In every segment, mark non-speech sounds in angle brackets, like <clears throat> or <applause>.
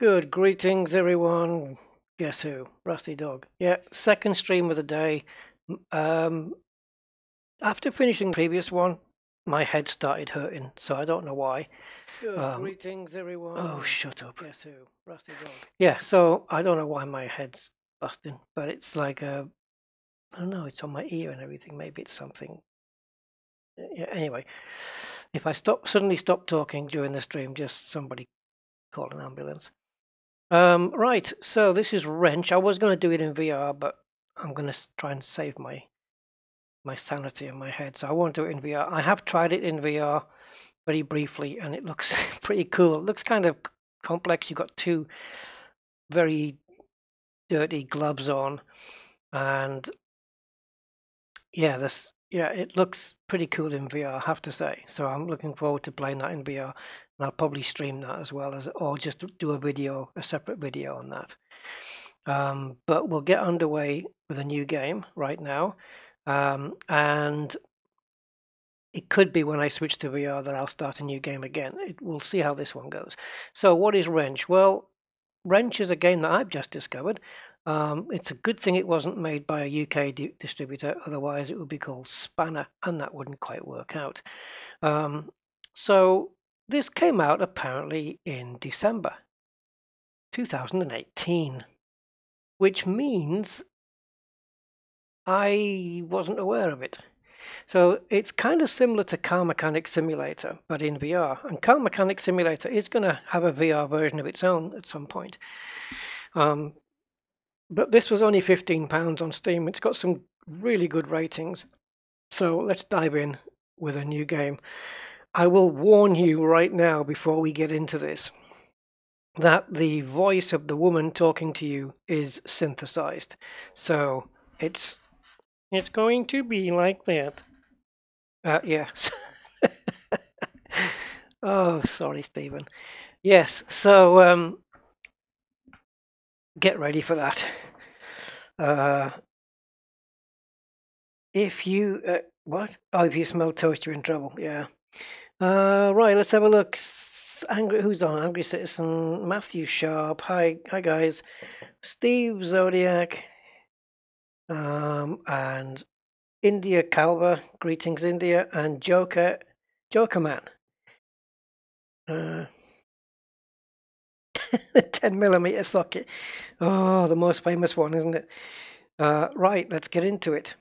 Good greetings, everyone. Guess who? Rusty Dog. Yeah, second stream of the day. Um, after finishing the previous one, my head started hurting, so I don't know why. Good Um, greetings, everyone. Oh, shut up. Guess who? Rusty Dog. Yeah, so I don't know why my head's busting, but it's like a, I don't know, it's on my ear and everything. Maybe it's something. Yeah, anyway, if I stop suddenly stop talking during the stream, just somebody call an ambulance. Um, right, so this is Wrench. I was going to do it in VR, but I'm going to try and save my my sanity in my head, so I won't do it in VR. I have tried it in VR very briefly, and it looks <laughs> pretty cool. It looks kind of complex. You've got two very dirty gloves on, and yeah, this yeah, it looks pretty cool in VR. I have to say. So I'm looking forward to playing that in VR, and I'll probably stream that as well as, or just do a video, a separate video on that. Um, but we'll get underway with a new game right now, um, and it could be when I switch to VR that I'll start a new game again. It, we'll see how this one goes. So, what is Wrench? Well, Wrench is a game that I've just discovered. Um, it's a good thing it wasn't made by a UK di- distributor, otherwise, it would be called Spanner, and that wouldn't quite work out. Um, so, this came out apparently in December 2018, which means I wasn't aware of it. So it's kind of similar to Car Mechanic Simulator, but in VR. And Car Mechanic Simulator is going to have a VR version of its own at some point. Um, but this was only £15 on Steam. It's got some really good ratings. So let's dive in with a new game. I will warn you right now before we get into this that the voice of the woman talking to you is synthesized. So it's it's going to be like that. Uh, yes. <laughs> oh, sorry, Stephen. Yes. So um, get ready for that. Uh, if you uh, what? Oh, if you smell toast, you're in trouble. Yeah. Uh, right. Let's have a look. Angry. Who's on? Angry Citizen. Matthew Sharp. Hi. Hi, guys. Steve Zodiac. Um, and India Calva, greetings India, and Joker, Joker Man. Uh, <laughs> 10 millimeter socket. Oh, the most famous one, isn't it? Uh, right, let's get into it.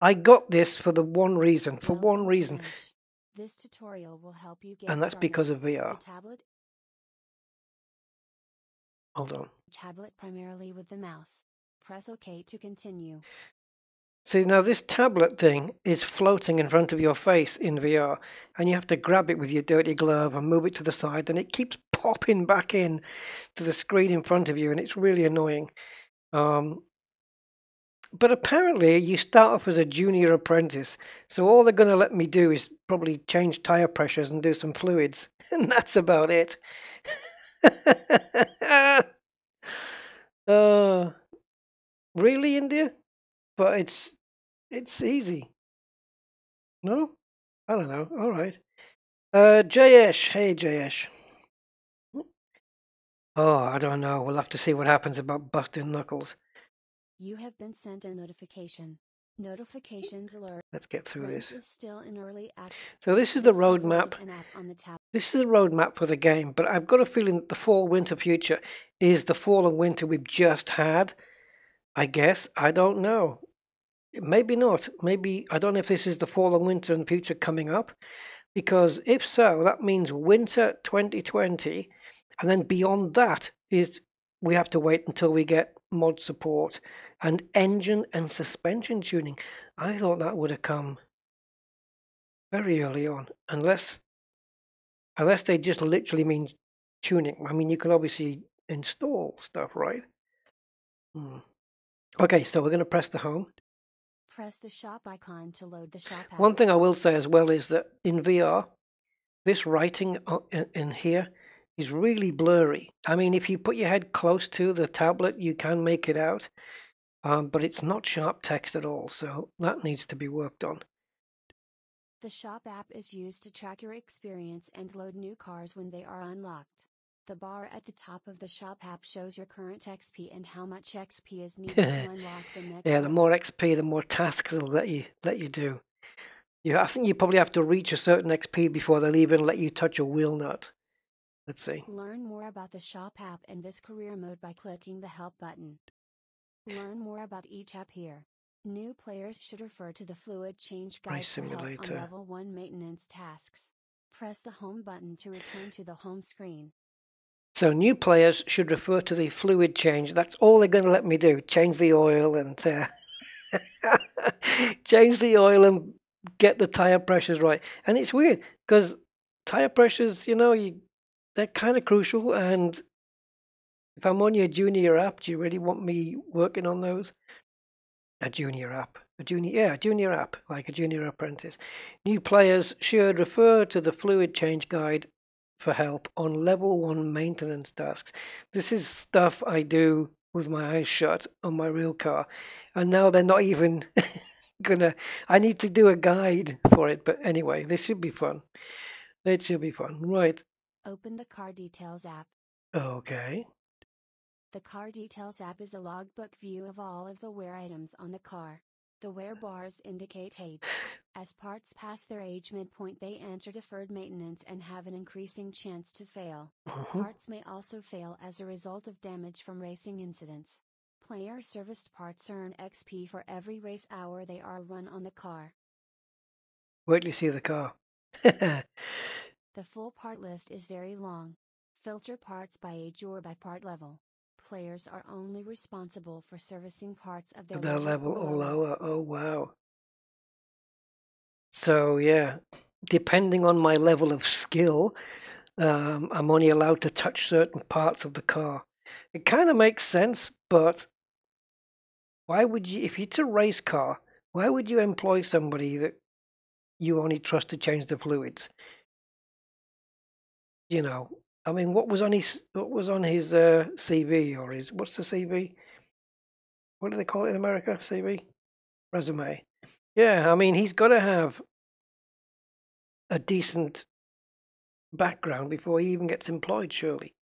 I got this for the one reason, for one reason, This tutorial will help you get and that's because of VR. tablet, Hold on. tablet primarily with the mouse. Press OK to continue. See, now this tablet thing is floating in front of your face in VR, and you have to grab it with your dirty glove and move it to the side, and it keeps popping back in to the screen in front of you, and it's really annoying. Um, but apparently, you start off as a junior apprentice, so all they're going to let me do is probably change tire pressures and do some fluids, <laughs> and that's about it. <laughs> uh, really, India? But it's it's easy. No, I don't know. All right. Uh, Jayesh. Hey, Jayesh. Oh, I don't know. We'll have to see what happens about busting knuckles. You have been sent a notification. Notifications alert. Let's get through Wrench this. is still in early access. So this is the This roadmap. the. This is a roadmap for the game, but I've got a feeling that the fall winter future is the fall and winter we've just had. I guess. I don't know. Maybe not. Maybe I don't know if this is the fall and winter and future coming up. Because if so, that means winter 2020, and then beyond that is we have to wait until we get mod support and engine and suspension tuning. I thought that would have come very early on, unless unless they just literally mean tuning. I mean, you can obviously install stuff, right? Hmm. Okay, so we're going to press the home. Press the shop icon to load the shop app. One thing I will say as well is that in VR, this writing in, here is really blurry. I mean, if you put your head close to the tablet, you can make it out, um, but it's not sharp text at all. So that needs to be worked on. The shop app is used to track your experience and load new cars when they are unlocked. The bar at the top of the shop app shows your current XP and how much XP is <laughs> needed to unlock the next. Yeah, the more XP, the more tasks it'll let you let you do. Yeah, I think you probably have to reach a certain XP before they'll even let you touch a wheel nut. Let's see. Learn more about the shop app and this career mode by clicking the help button. Learn more about each app here. New players should refer to the fluid change guide for help on level 1 maintenance tasks. Press the home button to return to the home screen. So new players should refer to the fluid change. That's all they're going to let me do. Change the oil and uh, <laughs> change the oil and get the tire pressures right. And it's weird because tire pressures, you know, you they're kind of crucial. And if I'm on your junior app, do you really want me working on those? A junior app, a junior, yeah, a junior app, like a junior apprentice. New players should refer to the fluid change guide for help on level one maintenance tasks. This is stuff I do with my eyes shut on my real car, and now they're not even <laughs> gonna. I need to do a guide for it, but anyway, this should be fun. It should be fun, right? Open the Car Details app. Okay. The Car Details app is a logbook view of all of the wear items on the car. The wear bars indicate age. As parts pass their age midpoint, they enter deferred maintenance and have an increasing chance to fail. Mhm. Parts may also fail as a result of damage from racing incidents. Player serviced parts earn XP for every race hour they are run on the car. Wait till you see the car. <laughs> The full part list is very long. Filter parts by age or by part level. Players are only responsible for servicing parts of their, their level or lower. Oh wow. So yeah, depending on my level of skill, um, I'm only allowed to touch certain parts of the car. It kind of makes sense, but why would you, if it's a race car, why would you employ somebody that you only trust to change the fluids? You know, I mean, what was on his what was on his uh, CV or his what's the CV? What do they call it in America? CV, resume. Yeah, I mean, he's got to have a decent background before he even gets employed, surely.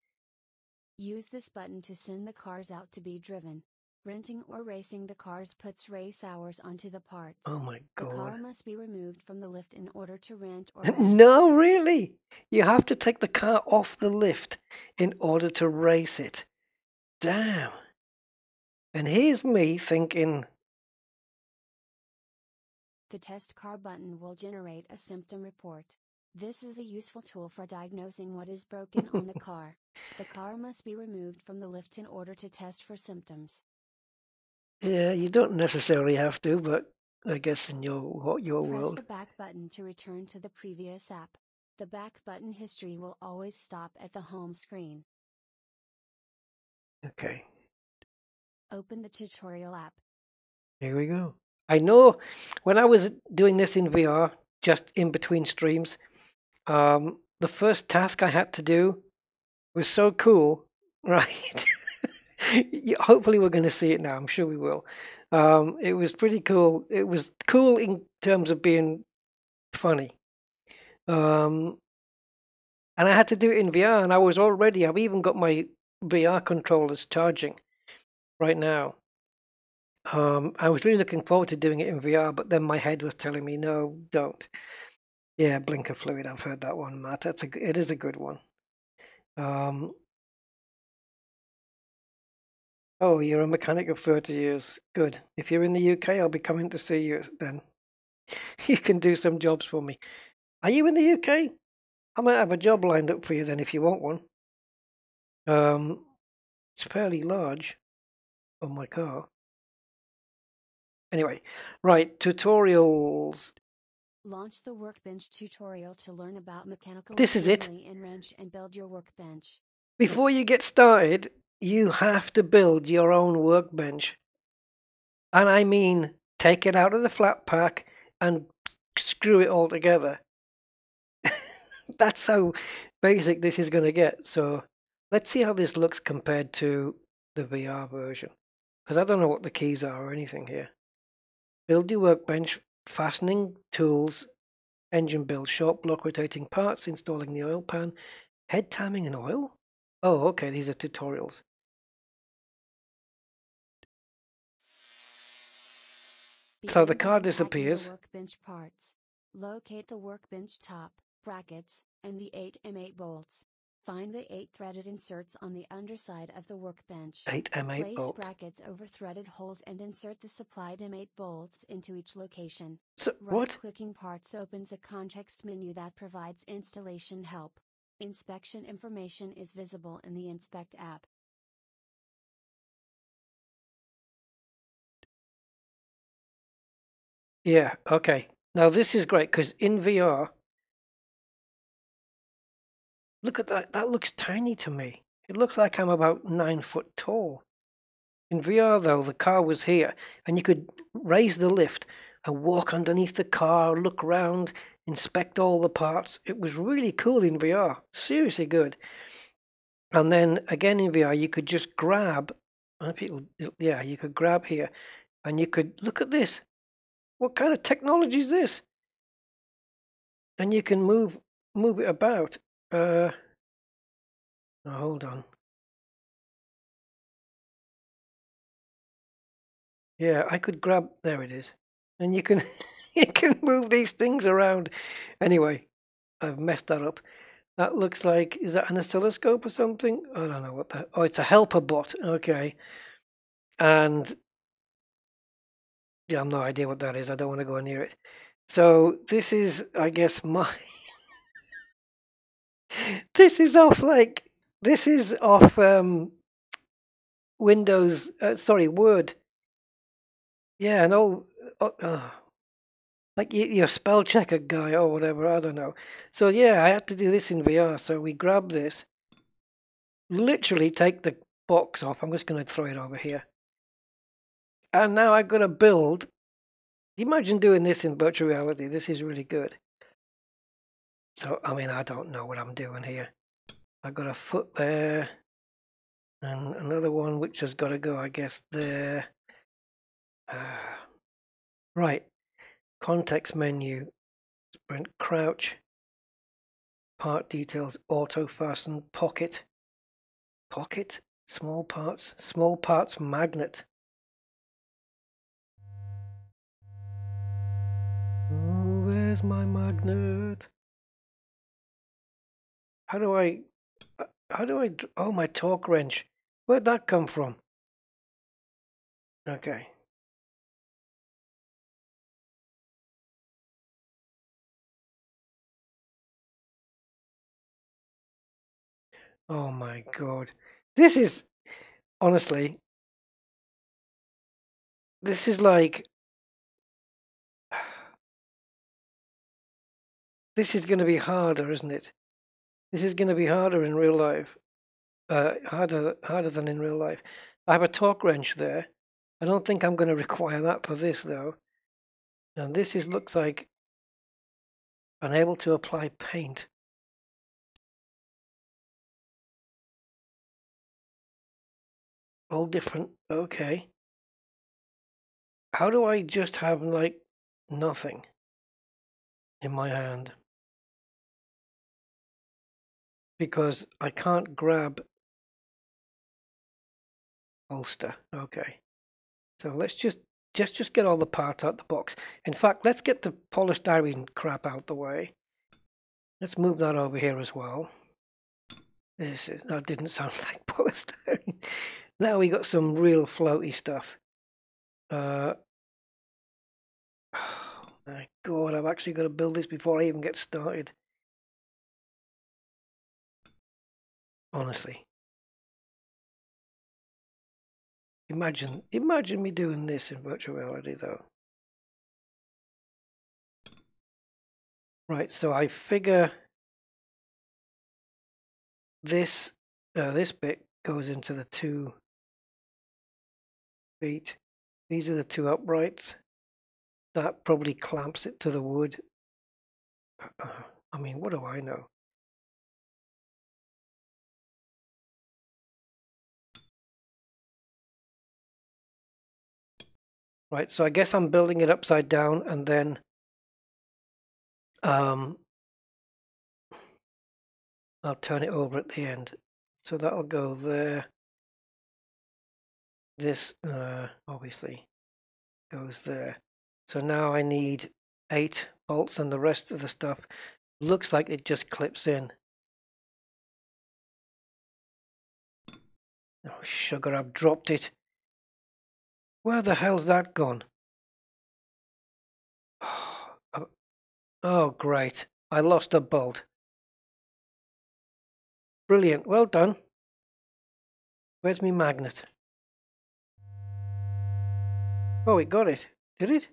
Use this button to send the cars out to be driven. Renting or racing the cars puts race hours onto the parts. Oh my god. the car must be removed from the lift in order to rent or. No, really? You have to take the car off the lift in order to race it. Damn. And here's me thinking, The test car button will generate a symptom report. This is a useful tool for diagnosing what is broken on the <laughs> car. The car must be removed from the lift in order to test for symptoms. yeah, you don't necessarily have to, but I guess in your what your Press world. the back button to return to the previous app. The back button history will always stop at the home screen. Okay, Open the tutorial app. here we go. I know when I was doing this in VR, just in between streams, um, the first task I had to do was so cool, <laughs> right? Hopefully, we're going to see it now. I'm sure we will. Um, it was pretty cool. It was cool in terms of being funny. Um, and I had to do it in VR, and I was already, I've even got my VR controllers charging right now. Um, I was really looking forward to doing it in VR, but then my head was telling me, no, don't. Yeah, blinker fluid. I've heard that one, Matt. That's a, it is a good one. Um, oh, you're a mechanic of 30 years. Good. If you're in the UK, I'll be coming to see you then. <laughs> you can do some jobs for me. Are you in the UK? I might have a job lined up for you then if you want one. Um, it's fairly large on my car. Anyway, right, tutorials. Launch the workbench tutorial to learn about mechanical This is it. and wrench and build your workbench. Before you get started, you have to build your own workbench. And I mean, take it out of the flat pack and screw it all together. <laughs> That's how basic this is going to get. So let's see how this looks compared to the VR version. Because I don't know what the keys are or anything here. Build your workbench, fastening tools, engine build, short block rotating parts, installing the oil pan, head timing and oil. Oh, okay, these are tutorials. So the car disappears. The workbench parts. Locate the workbench top, brackets, and the 8 M8 bolts. Find the 8 threaded inserts on the underside of the workbench. 8 M8 Place bolt. brackets over threaded holes and insert the supplied M8 bolts into each location. So, what? Right-clicking parts opens a context menu that provides installation help. Inspection information is visible in the Inspect app. Yeah, okay. Now this is great because in VR, look at that. That looks tiny to me. It looks like I'm about nine foot tall. In VR, though, the car was here and you could raise the lift and walk underneath the car, look round, inspect all the parts. It was really cool in VR. Seriously good. And then again in VR, you could just grab, people, yeah, you could grab here and you could look at this. What kind of technology is this? And you can move move it about. Uh, oh, hold on. Yeah, I could grab. There it is, and you can <laughs> you can move these things around. Anyway, I've messed that up. That looks like is that an oscilloscope or something? I don't know what that. Oh, it's a helper bot. Okay, and yeah, I've no idea what that is. I don't want to go near it. So this is, I guess, <laughs> my. This is off like this is off um, Windows. Uh, sorry, Word. Yeah, no, uh, uh, like your spell checker guy or whatever. I don't know. So yeah, I had to do this in VR. So we grab this, literally take the box off. I'm just going to throw it over here. And now I've got to build. Imagine doing this in virtual reality. This is really good. So, I mean, I don't know what I'm doing here. I've got a foot there, and another one which has got to go, I guess, there. Uh, right. Context menu. Sprint crouch. Part details. Auto fasten. Pocket. Pocket. Small parts. Small parts magnet. Oh, there's my magnet. How do I, uh, how do I, oh, my torque wrench. Where'd that come from? Okay. Oh my god. This is, honestly, this is like, <sighs> this is going to be harder, isn't it? This is going to be harder in real life. Uh, harder, harder than in real life. I have a torque wrench there. I don't think I'm going <laughs> to require that for this though. And this is looks like unable to apply paint. All different. Okay. How do I just have like nothing in my hand? Because I can't grab holster. Okay. So let's just just just get all the parts out the box. In fact, let's get the polished polystyrene crap out the way. Let's move that over here as well. This is that didn't sound <laughs> like polystyrene. Now we got some real floaty stuff. Uh, <sighs> oh my god, I've actually got to build this before I even get started. Honestly. Imagine imagine me doing this in virtual reality though. Right, so I figure this uh, this bit goes into the two feet. These are the two uprights. That probably clamps it to the wood. Uh, I mean, what do I know? Right, so I guess I'm building it upside down and then um, I'll turn it over at the end. So that'll go there. This uh, obviously goes there. So now I need eight bolts and the rest of the stuff looks like it just clips in. Oh, sugar, I've dropped it. Where the hell's that gone? <sighs> Oh, oh, great. I lost a bolt. Brilliant. Well done. Where's my magnet? Oh, it got it. Did it?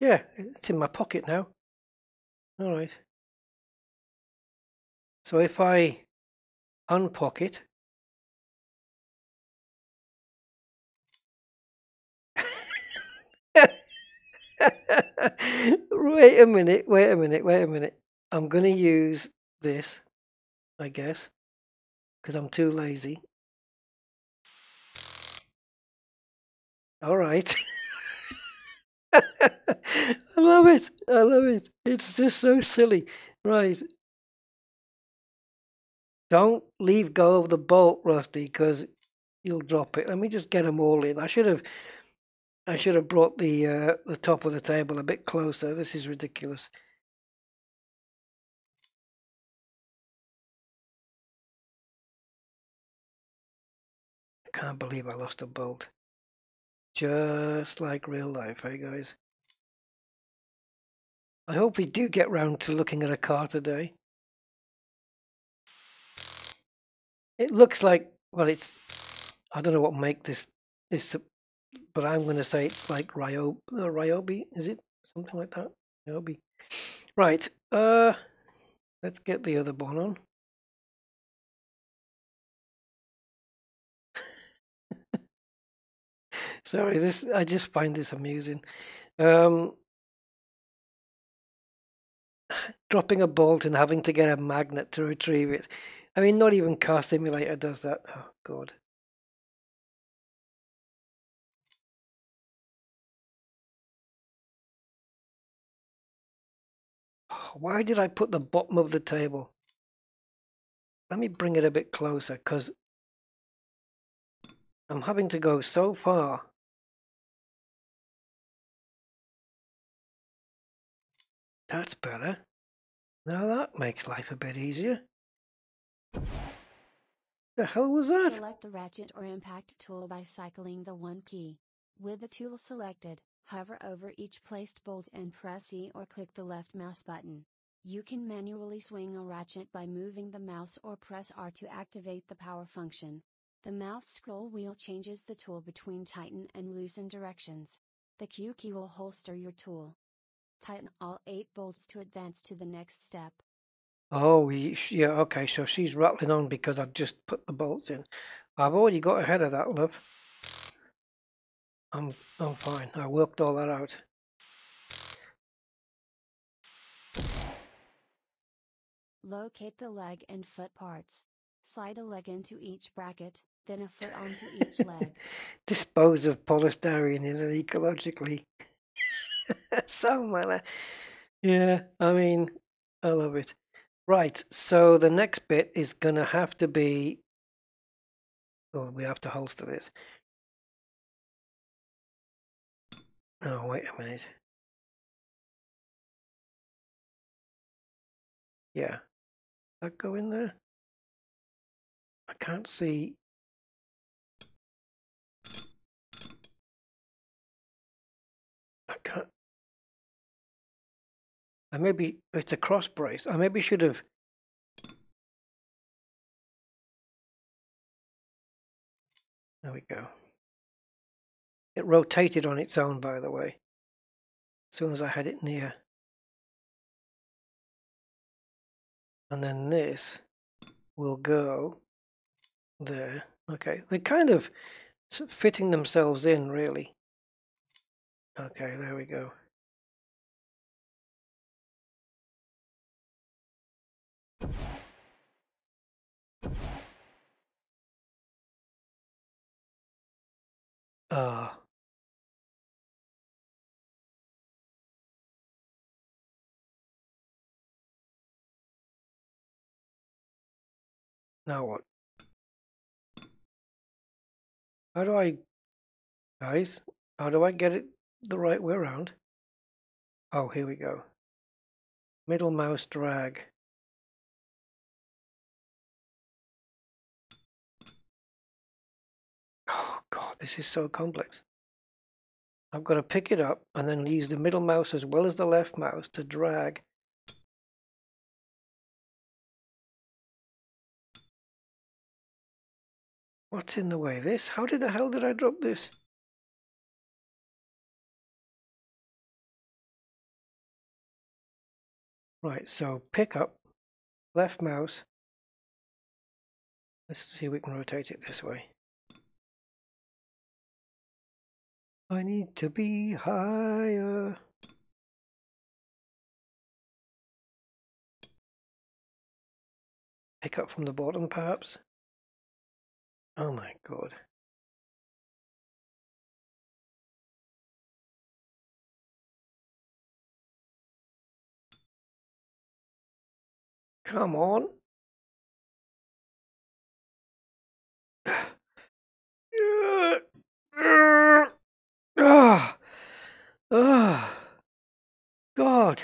Yeah, it's in my pocket now. All right. So if I unpocket, wait a minute, wait a minute, wait a minute. I'm going to use this, I guess, because I'm too lazy. All right. <laughs> I love it. I love it. It's just so silly. Right. Don't leave go of the bolt, Rusty, because you'll drop it. Let me just get them all in. I should have I should have brought the uh, the top of the table a bit closer. This is ridiculous. I can't believe I lost a bolt. Just like real life, hey guys? I hope we do get round to looking at a car today. It looks like, well, it's, I don't know what make this, this, but I'm going to say it's like Ryobi, uh, Ryobi, is it? Something like that? Ryobi. Right, uh, let's get the other one on. <laughs> Sorry, this I just find this amusing. Um, <sighs> dropping a bolt and having to get a magnet to retrieve it. I mean, not even Car Simulator does that. Oh, God. Why did I put the bottom of the table? Let me bring it a bit closer because I'm having to go so far That's better. Now that makes life a bit easier. The hell was that? Select the ratchet or impact tool by cycling the 1 key. With the tool selected, hover over each placed bolt and press E or click the left mouse button. You can manually swing a ratchet by moving the mouse or press R to activate the power function. The mouse scroll wheel changes the tool between tighten and loosen directions. The Q key will holster your tool. Tighten all 8 bolts to advance to the next step. Oh, yeah, okay, so she's rattling on because I've just put the bolts in. I've already got ahead of that, love. I'm, I'm fine. I worked all that out. Locate the leg and foot parts. Slide a leg into each bracket, then a foot onto each leg. <laughs> Dispose of polystyrene in an ecologically <laughs> so manner. Yeah, I mean, I love it. Right, so the next bit is going to have to be. Well, we have to holster this. Oh, wait a minute. Yeah. That go in there? I can't see I can't. I maybe it's a cross brace. I maybe should have. There we go. It rotated on its own, by the way, as soon as I had it near. And then this will go there. Okay, they're kind of fitting themselves in, really. Okay, there we go. Uh, Now what? How do I, guys, how do I get it the right way around? Oh, here we go. Middle mouse drag. Oh god, this is so complex. I've got to pick it up and then use the middle mouse as well as the left mouse to drag. What's in the way? This? How did the hell did I drop this? Right, so pick up, left mouse. Let's see if we can rotate it this way. I need to be higher. Pick up from the bottom, perhaps. Oh my god. Come on. Ah, <sighs> ah, God.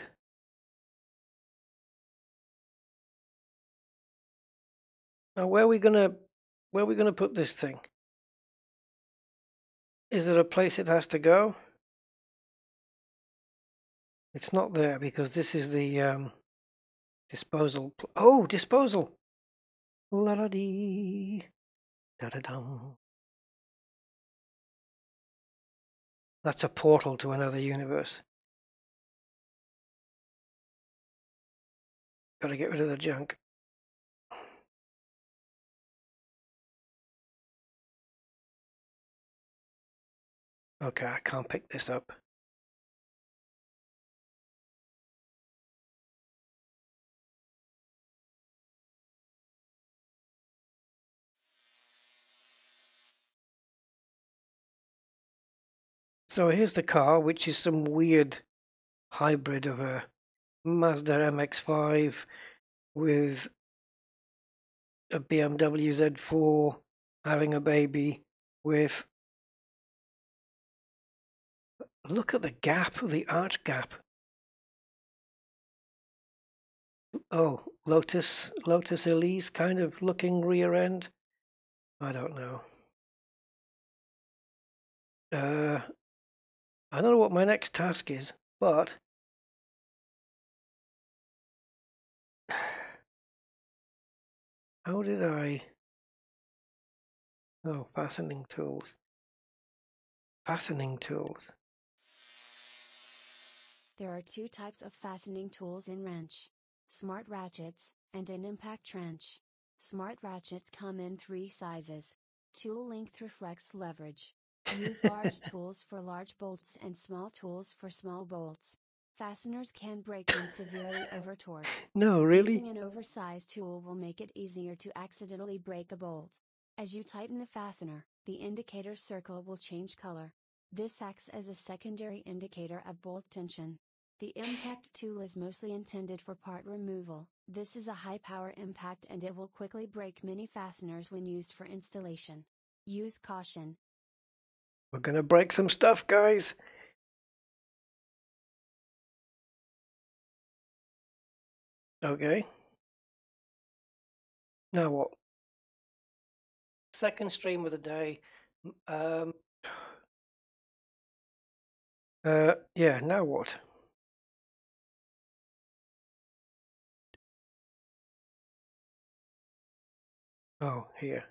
Now, where are we gonna, where are we gonna put this thing? Is there a place it has to go? It's not there because this is the um, disposal. oh, disposal. La da dee, da da dum. That's a portal to another universe. Got to get rid of the junk. Okay, I can't pick this up. So here's the car, which is some weird hybrid of a Mazda MX-5 with a BMW Z4 having a baby with look at the gap, the arch gap. Oh, Lotus, Lotus Elise kind of looking rear end. I don't know. Uh, I don't know what my next task is, but <sighs> how did I? Oh, fastening tools. Fastening tools. There are two types of fastening tools in wrench. Smart ratchets, and an impact wrench. Smart ratchets come in three sizes. Tool length reflects leverage. Use <laughs> large tools for large bolts and small tools for small bolts. Fasteners can break when severely over torqued. No, really? Using an oversized tool will make it easier to accidentally break a bolt. As you tighten the fastener, the indicator circle will change color. This acts as a secondary indicator of bolt tension. The impact tool is mostly intended for part removal. This is a high power impact and it will quickly break many fasteners when used for installation. Use caution. We're gonna break some stuff, guys. Okay. Now what? Second stream of the day. Um, uh, yeah, now what? Oh, here.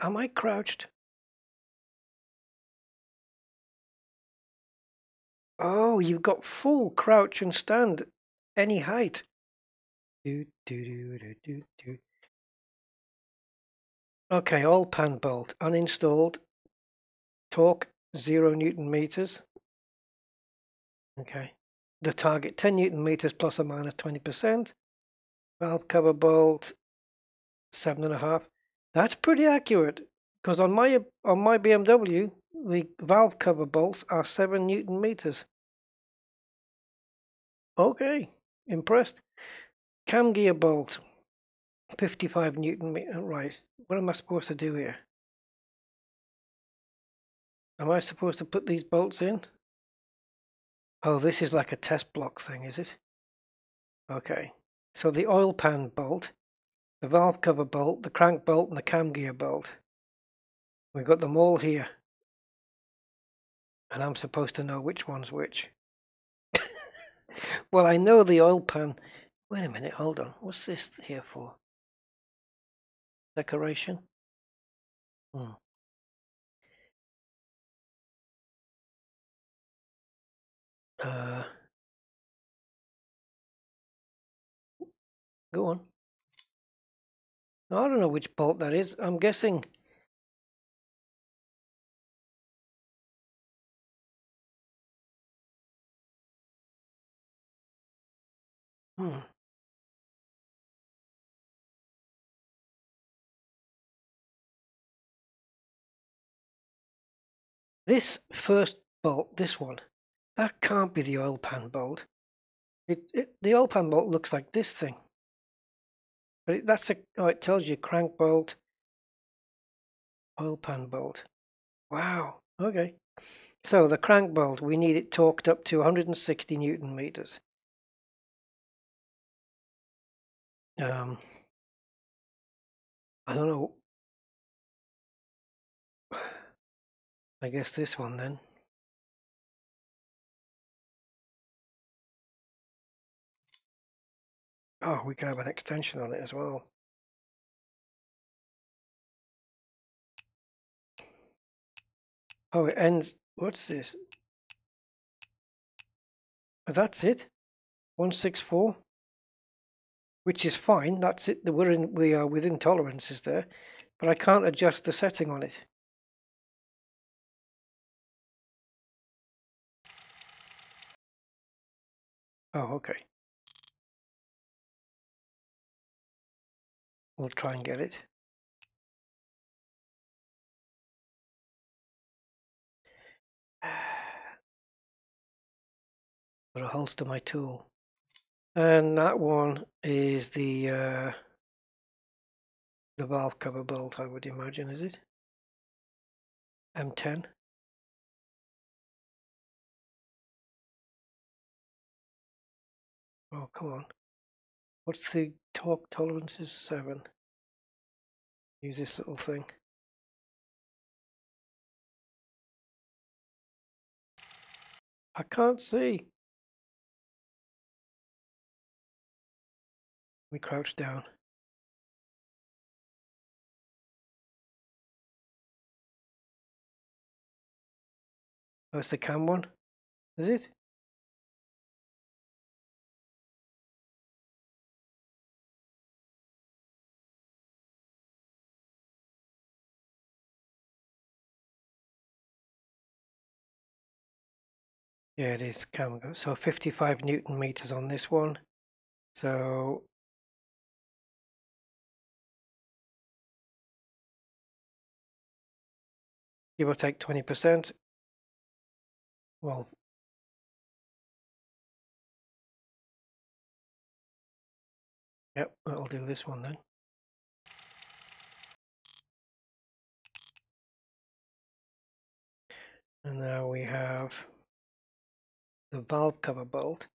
Am I crouched? Oh, you've got full crouch and stand, any height. Do, do, do. Okay, oil pan bolt uninstalled. Torque zero newton meters. Okay the target 10 newton meters plus or minus 20%. Valve cover bolt, seven and a half. That's pretty accurate because on my on my BMW, the valve cover bolts are seven newton meters. Okay, impressed. Cam gear bolt, 55 newton meter. Right, what am I supposed to do here? Am I supposed to put these bolts in? Oh, this is like a test block thing, is it? Okay, so the oil pan bolt, the valve cover bolt, the crank bolt, and the cam gear bolt. We've got them all here. And I'm supposed to know which one's which. <laughs> well, I know the oil pan. Wait a minute, hold on. What's this here for? Decoration? Hmm. Uh, go on. I don't know which bolt that is. I'm guessing. Hmm. This first bolt, this one, that can't be the oil pan bolt. It, it the oil pan bolt looks like this thing. But it, that's a oh, it tells you crank bolt, oil pan bolt. Wow. Okay. So the crank bolt, we need it torqued up to 160 newton meters. Um, I don't know. <sighs> I guess this one then. Oh, we can have an extension on it as well. Oh, it ends. What's this? Oh, that's it. 164. Which is fine. That's it. We're in, we are within tolerances there. But I can't adjust the setting on it. Oh, okay. We'll try and get it. <sighs> Got to holster my tool. And that one is the uh, the valve cover bolt, I would imagine, is it? M10. Oh, come on. What's the torque tolerance is 7. Use this little thing. I can't see. We crouch down. Oh, it's the cam one? Is it? Yeah, it is cam. So 55 newton meters on this one. So give or take 20%. Well, yep, I'll do this one then. And now we have the valve cover bolt,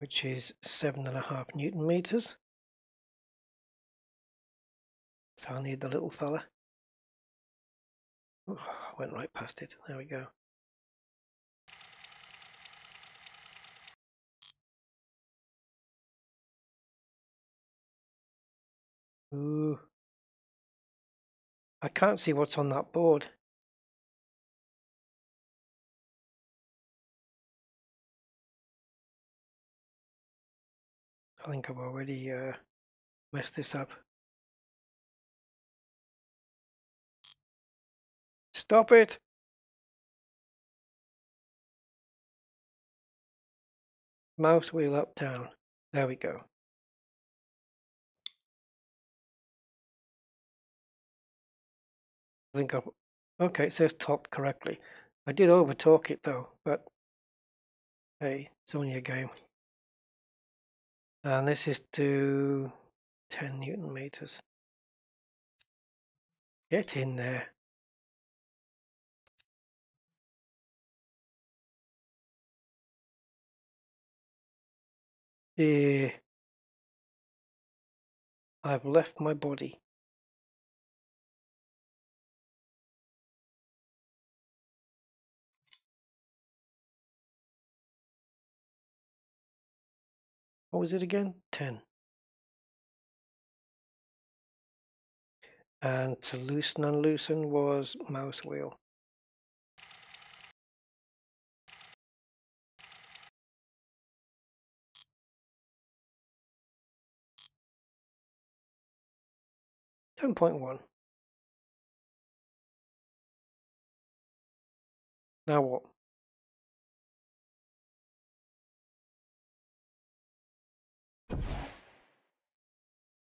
which is seven and a half newton meters. So I'll need the little fella. Oh, went right past it. There we go. Ooh. I can't see what's on that board. I think I've already uh, messed this up. Stop it! Mouse wheel up, down. There we go. I think I've, okay, it says torqued correctly. I did over torque it though, but Hey, it's only a game. And this is to 10 newton meters. Get in there. Yeah. I've left my body. What was it again? 10. And to loosen and loosen was mouse wheel. Ten point one. Now what?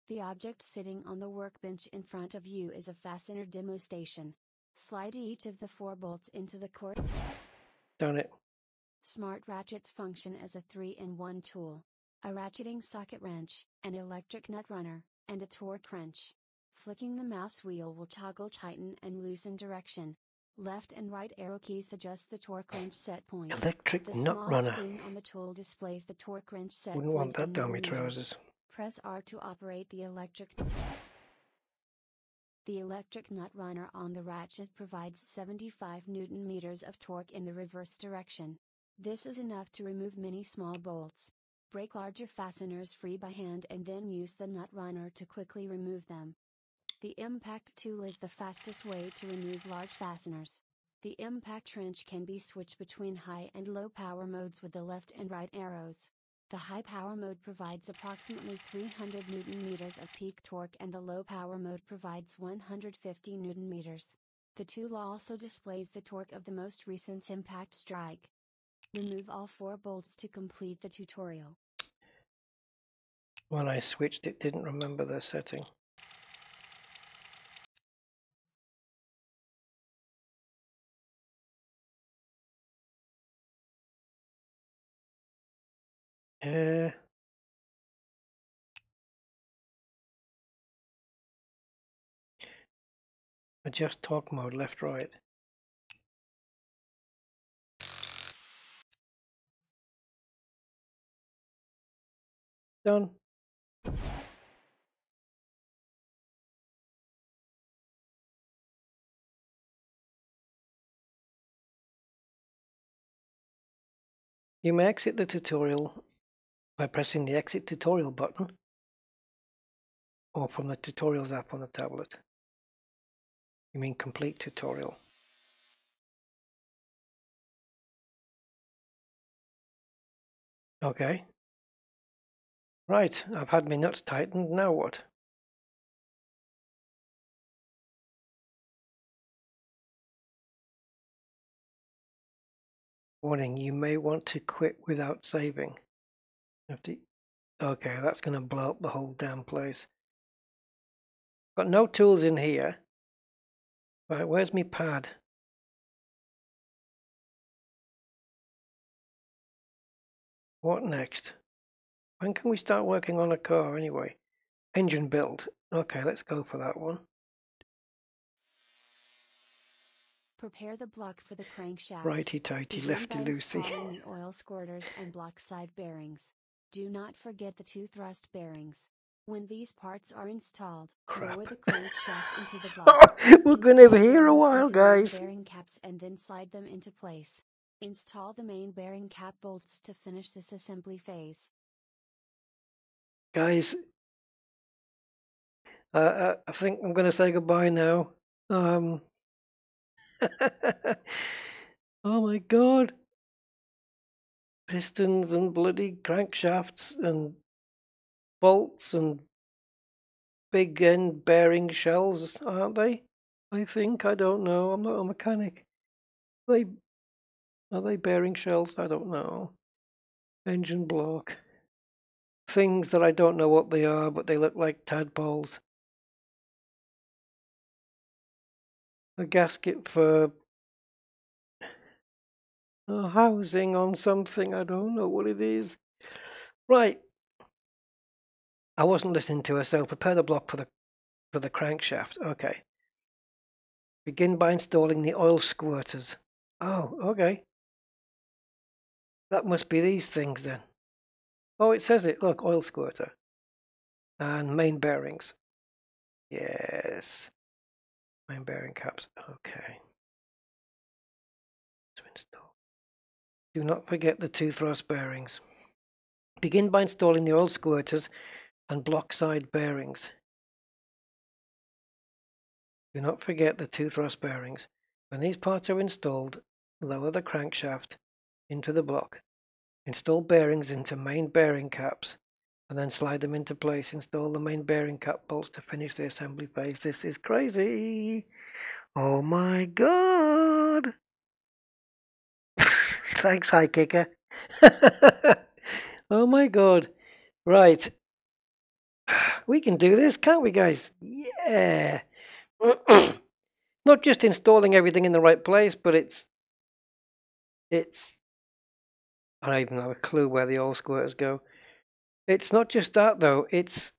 The object sitting on the workbench in front of you is a fastener demo station. Slide each of the four bolts into the core. Done it. Smart ratchets function as a 3-in-1 tool. A ratcheting socket wrench, an electric nut runner, and a torque wrench. Flicking the mouse wheel will toggle tighten and loosen direction. Left and right arrow keys adjust the torque wrench set point. Electric The nut runner. on the tool displays the torque wrench set Wouldn't want point that in down my millimeters. trousers. Press R to operate the electric. The electric nut runner on the ratchet provides 75 newton meters of torque in the reverse direction. This is enough to remove many small bolts. Break larger fasteners free by hand and then use the nut runner to quickly remove them. The impact tool is the fastest way to remove large fasteners. The impact wrench can be switched between high and low power modes with the left and right arrows. The high power mode provides approximately 300 newton meters of peak torque and the low power mode provides 150 newton meters. The tool also displays the torque of the most recent impact strike. Remove all four bolts to complete the tutorial. When I switched, it didn't remember the setting. Uh, adjust torque mode left right. Done. You may exit the tutorial by pressing the exit tutorial button or from the tutorials app on the tablet. You mean complete tutorial. Okay. Right, I've had my nuts tightened, now what? Warning, you may want to quit without saving. Have to- Okay, that's going to blow up the whole damn place. Got no tools in here. Right, where's my pad? What next? When can we start working on a car anyway? Engine build. Okay, let's go for that one. Prepare the block for the crankshaft. Righty tighty, lefty loosey. <laughs> oil squirters and block side bearings. Do not forget the two thrust bearings. When these parts are installed, Crap. lower the crankshaft into the <laughs> block. We're going to be here a while, guys. Bearing caps and then slide them into place. Install the main bearing cap bolts to finish this assembly phase. Guys, uh, uh, I think I'm going to say goodbye now. Um, <laughs> oh my god. Pistons and bloody crankshafts and bolts and big end bearing shells, aren't they? I think. I don't know. I'm not a mechanic. They are they bearing shells? I don't know. Engine block. Things that I don't know what they are, but they look like tadpoles. A gasket for a housing on something. I don't know what it is. Right. I wasn't listening to her, so prepare the block for the for the crankshaft. Okay. Begin by installing the oil squirters. Oh, okay. That must be these things then. Oh, it says it. Look, oil squirter. And main bearings. Yes. Main bearing caps. Okay. Do not forget the two thrust bearings. Begin by installing the oil squirters and block side bearings. Do not forget the two thrust bearings. When these parts are installed, lower the crankshaft into the block. Install bearings into main bearing caps and then slide them into place. Install the main bearing cap bolts to finish the assembly phase. This is crazy. Oh my god. Thanks, High Kicker. <laughs> oh my god. Right. <sighs> We can do this, can't we, guys? Yeah. <clears throat> Not just installing everything in the right place, but it's it's I don't even have a clue where the oil squirters go. It's not just that though, it's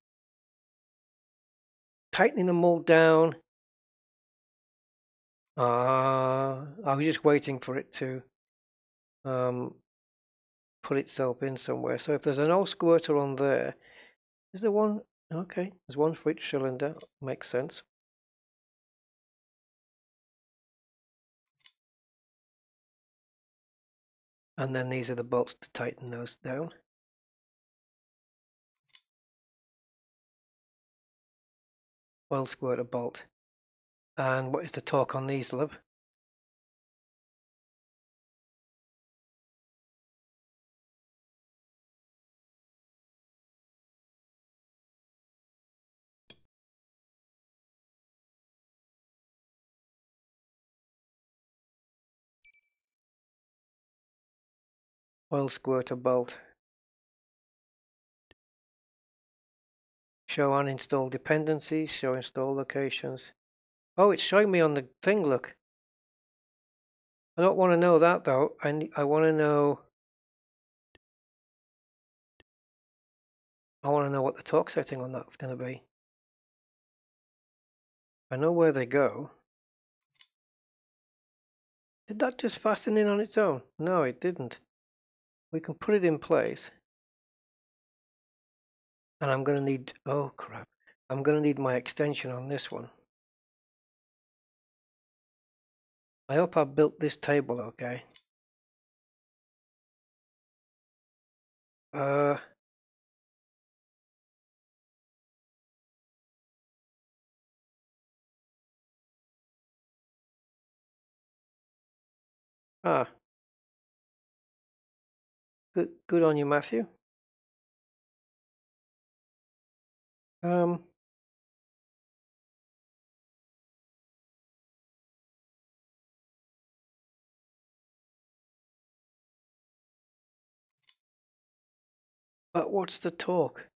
tightening them all down. Ah, uh, I was just waiting for it to um, put itself in somewhere. So if there's an oil squirter on there, is there one? Okay, there's one for each cylinder. Makes sense. And then these are the bolts to tighten those down. Oil squirter bolt. And what is the torque on these, love? Oil squirter bolt. Show uninstalled dependencies, show install locations. Oh, it's showing me on the thing, look. I don't want to know that though. I, I want to know... I want to know what the torque setting on that's going to be. I know where they go. Did that just fasten in on its own? No, it didn't we can put it in place. And I'm going to need, oh crap, I'm going to need my extension on this one. I hope I built this table okay. Uh, ah, Good, good on you, Matthew. Um, but what's the torque?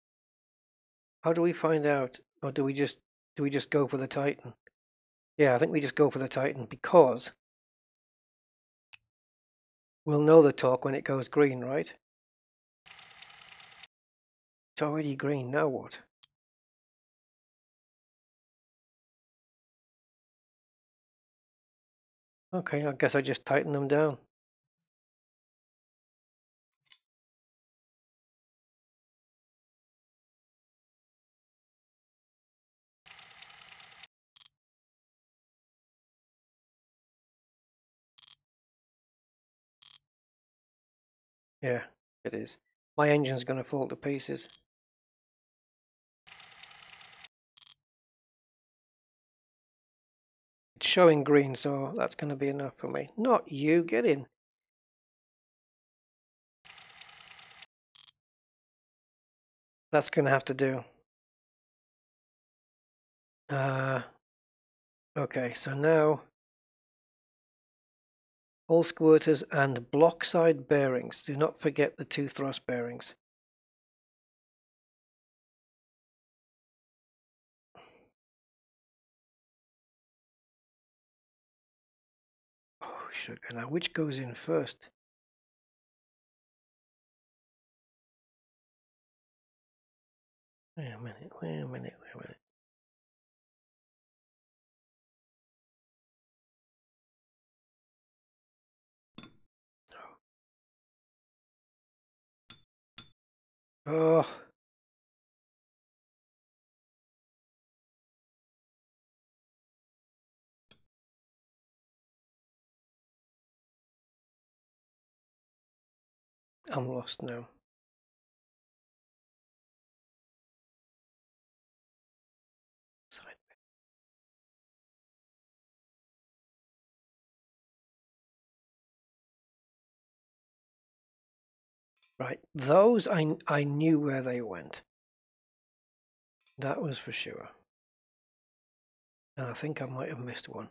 How do we find out, or do we just do we just go for the tighten? Yeah, I think we just go for the tighten because We'll know the torque when it goes green, right? It's already green, now what? Okay, I guess I just tighten them down. Yeah, it is. My engine's going to fall to pieces. It's showing green, so that's going to be enough for me. Not you, get in. That's going to have to do. Uh, okay, so now all squirters and block side bearings. Do not forget the two thrust bearings. Oh, sugar. Now, which goes in first? Wait a minute, wait a minute, wait a minute. Oh. I'm lost now. Right, those I I knew where they went. That was for sure. And I think I might have missed one.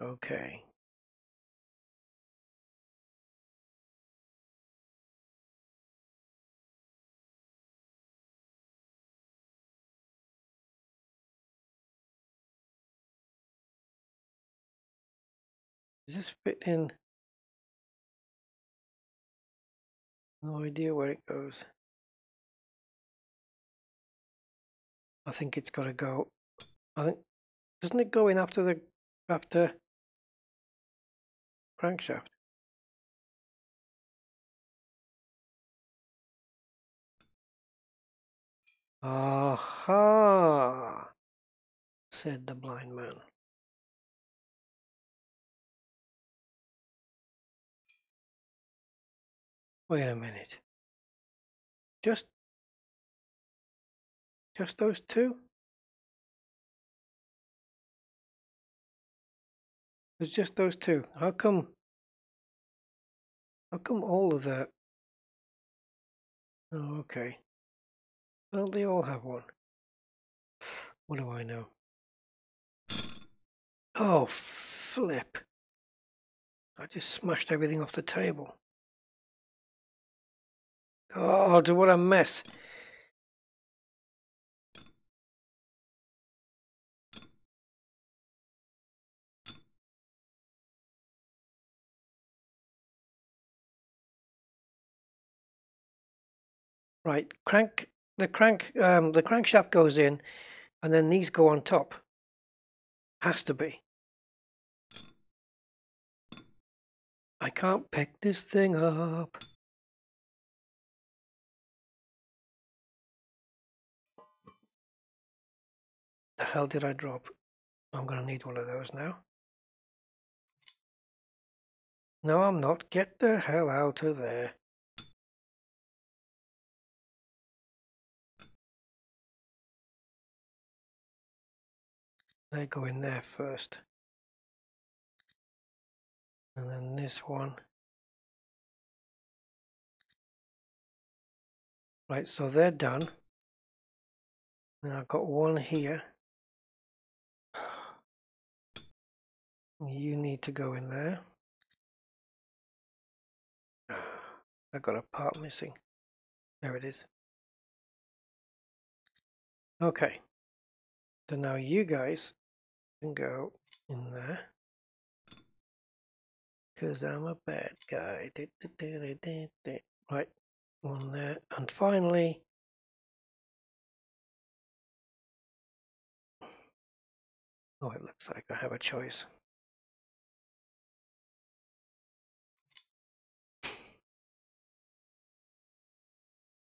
Okay. Does this fit in? No idea where it goes. I think it's got to go. I think doesn't it go in after the after crankshaft? Aha! said the blind man. Wait a minute. Just just those two? It's just those two. How come how come all of that Oh okay. Don't they all have one? What do I know? Oh flip. I just smashed everything off the table. God, what a mess. Right, crank the crank um the crankshaft goes in and then these go on top. Has to be. I can't pick this thing up. The hell did I drop? I'm gonna need one of those now. No, I'm not. Get the hell out of there. They go in there first. And then this one. Right, so they're done. Now I've got one here. You need to go in there. I've got a part missing. There it is. Okay. So now you guys can go in there. Because I'm a bad guy. Right. One there. And finally, oh, it looks like I have a choice.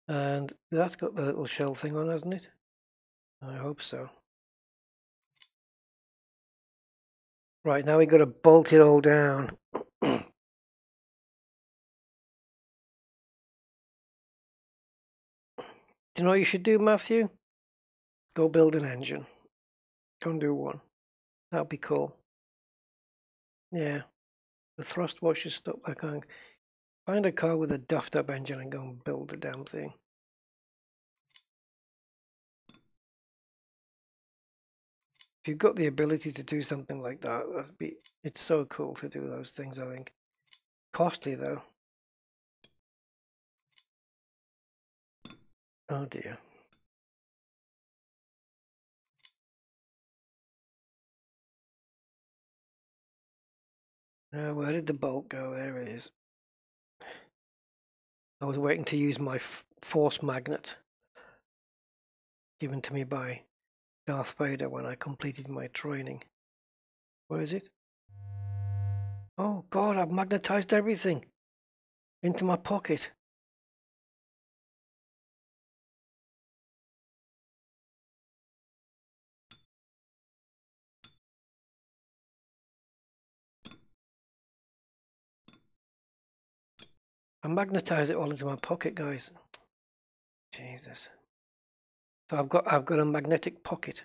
And that's got the little shell thing on, hasn't it? I hope so. Right, now we've got to bolt it all down. <clears throat> Do you know what you should do, Matthew? Go build an engine. Go and do one. That'd be cool. Yeah. The thrust washers stuck back on. Find a car with a duffed up engine and go and build the damn thing. If you've got the ability to do something like that, that'd be it's so cool to do those things, I think. Costly though. Oh dear. Uh, where did the bolt go? There it is. I was waiting to use my force magnet given to me by Darth Vader when I completed my training. Where is it? Oh God, I've magnetized everything into my pocket. I magnetized it all into my pocket, guys. Jesus. So I've got I've got a magnetic pocket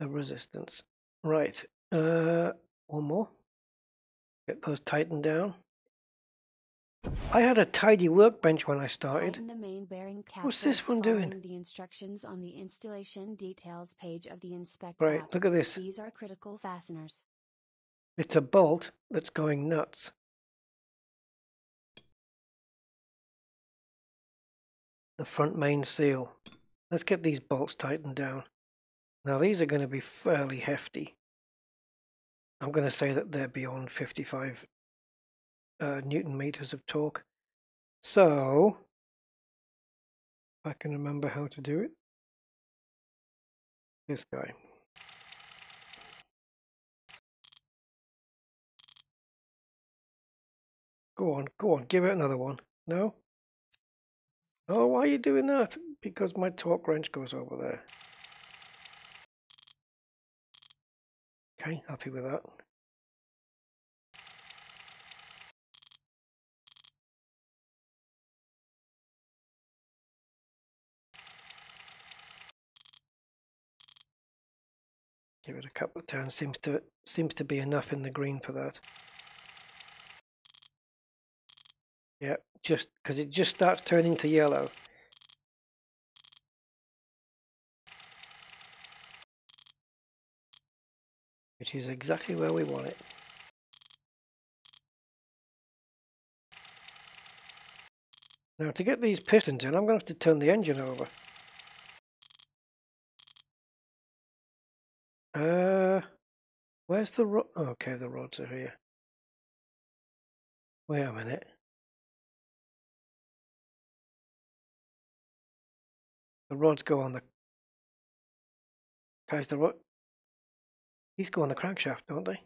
of resistance. Right. Uh one more. Get those tightened down. I had a tidy workbench when I started. The main bearing What's this one doing? The instructions on the installation details page of the inspect Right, app. look at this. These are critical fasteners. It's a bolt that's going nuts. The front main seal. Let's get these bolts tightened down. Now these are going to be fairly hefty. I'm going to say that they're beyond 55 uh, newton meters of torque. So, if I can remember how to do it. This guy. Go on, go on, give it another one. No? Oh, why are you doing that? Because my torque wrench goes over there. Okay, happy with that. Give it a couple of turns. Seems to seems to be enough in the green for that. Yeah, just because it just starts turning to yellow. Which is exactly where we want it. Now to get these pistons in, I'm going to have to turn the engine over. Uh, where's the rod? Okay, the rods are here. Wait a minute. The rods go on the. Guys, the rod. These go on the crankshaft, don't they?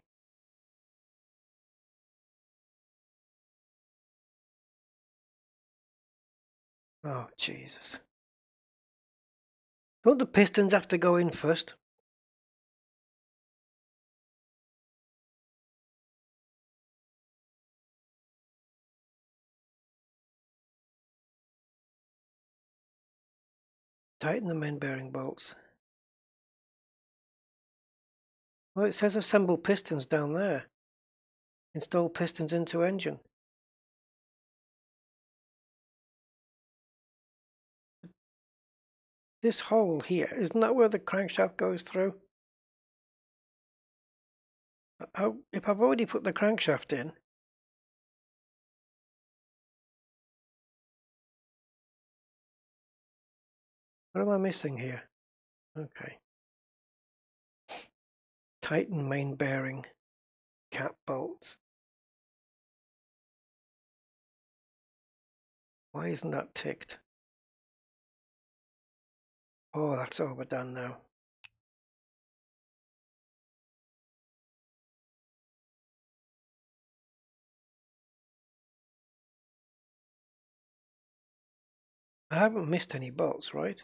Oh, Jesus. Don't the pistons have to go in first? Tighten the main bearing bolts. Well, it says assemble pistons down there. Install pistons into engine. This hole here, isn't that where the crankshaft goes through? Uh, if I've already put the crankshaft in, what am I missing here? Okay. Tighten main bearing cap bolts. Why isn't that ticked? Oh, that's overdone now. I haven't missed any bolts, right?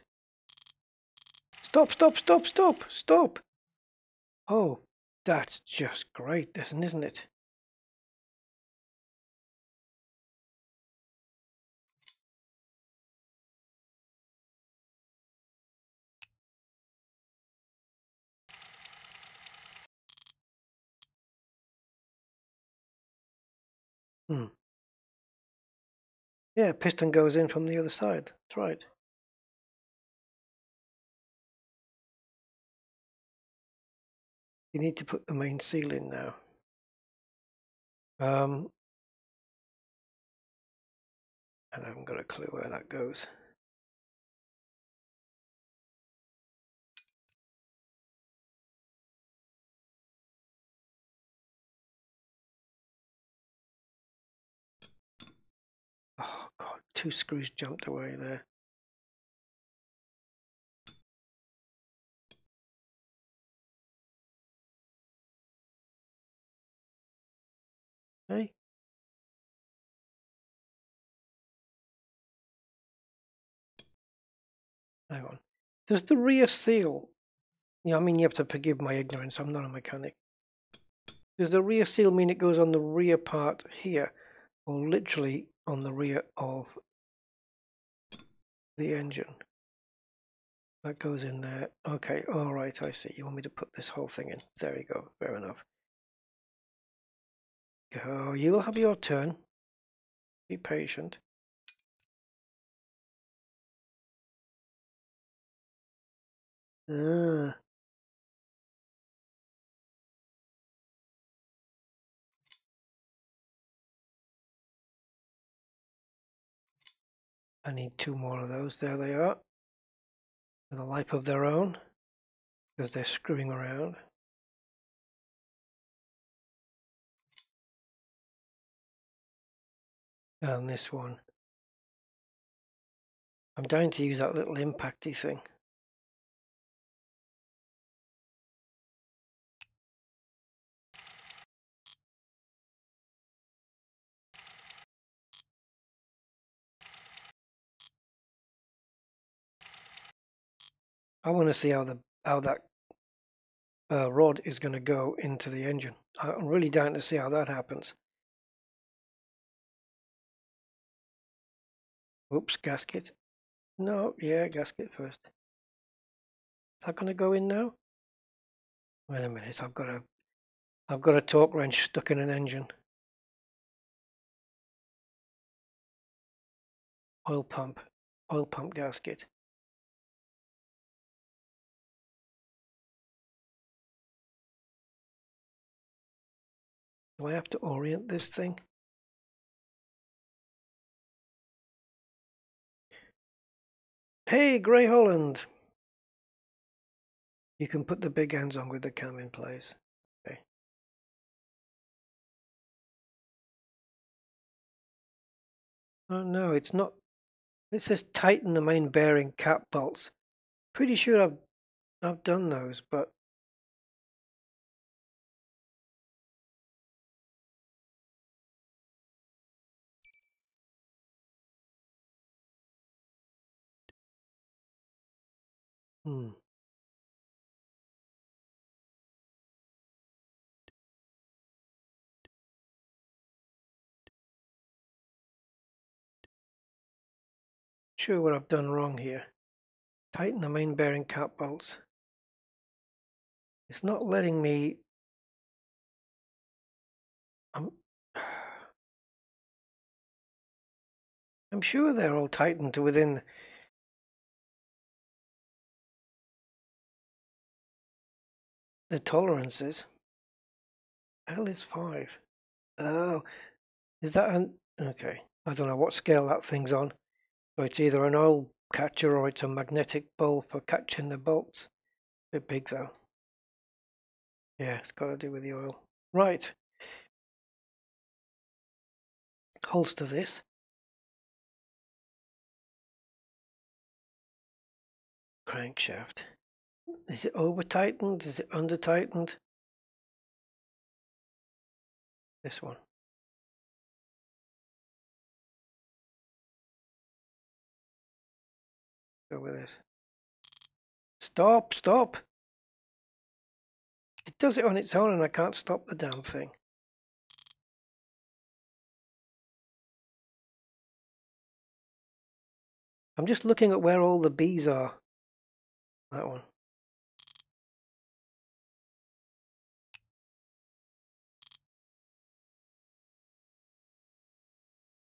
Stop, stop, stop, stop, stop! Oh, that's just great, isn't it? Hmm. Yeah, piston goes in from the other side. That's right. You need to put the main seal in now. Um, and I haven't got a clue where that goes. Oh god, two screws jumped away there. Hey. Hang on. Does the rear seal, yeah, I mean, you have to forgive my ignorance, I'm not a mechanic. Does the rear seal mean it goes on the rear part here, or literally on the rear of the engine? That goes in there. Okay, all right, I see. You want me to put this whole thing in. There you go, fair enough. Go, you will have your turn. Be patient. I need two more of those. There they are. With a life of their own. Because they're screwing around. And this one. I'm dying to use that little impacty thing. I want to see how the how that uh, rod is going to go into the engine. I'm really dying to see how that happens. Oops, gasket. No, yeah, gasket first. Is that going to go in now? Wait a minute, I've got a I've got a torque wrench stuck in an engine. Oil pump, oil pump gasket. Do I have to orient this thing? Hey, Grey Holland! You can put the big hands on with the cam in place. Okay. Oh no, it's not. It says tighten the main bearing cap bolts. Pretty sure I've I've done those, but Hmm. Sure what I've done wrong here. Tighten the main bearing cap bolts. It's not letting me. I'm. <sighs> I'm sure they're all tightened to within the tolerances. L is five. Oh, is that an okay? I don't know what scale that thing's on. So it's either an oil catcher or it's a magnetic bowl for catching the bolts. A bit big though. Yeah, it's got to do with the oil. Right. Holster this. Crankshaft. Is it over tightened? Is it under tightened? This one. Go with this. Stop, stop. It does it on its own and I can't stop the damn thing. I'm just looking at where all the bees are. That one.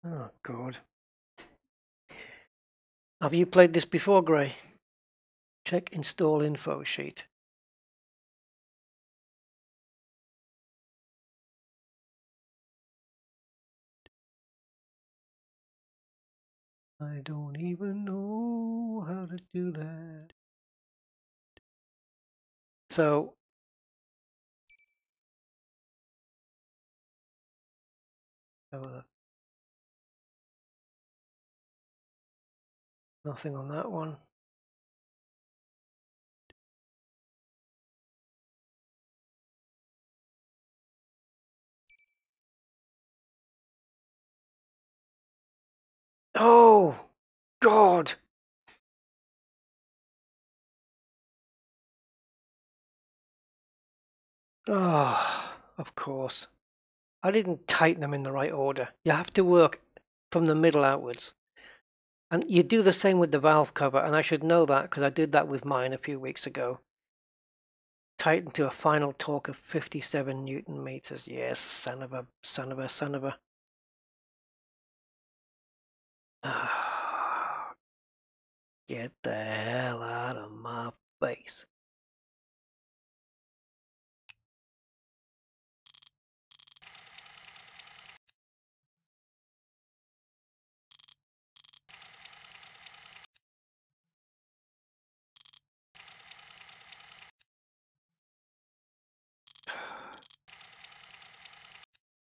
Oh, God. Have you played this before, Gray? Check install info sheet. I don't even know how to do that. So have a Nothing on that one. Oh, God. Ah, of course. I didn't tighten them in the right order. You have to work from the middle outwards. And you do the same with the valve cover, and I should know that because I did that with mine a few weeks ago. Tighten to a final torque of 57 newton meters. Yes, son of a, son of a, son of a. <sighs> Get the hell out of my face.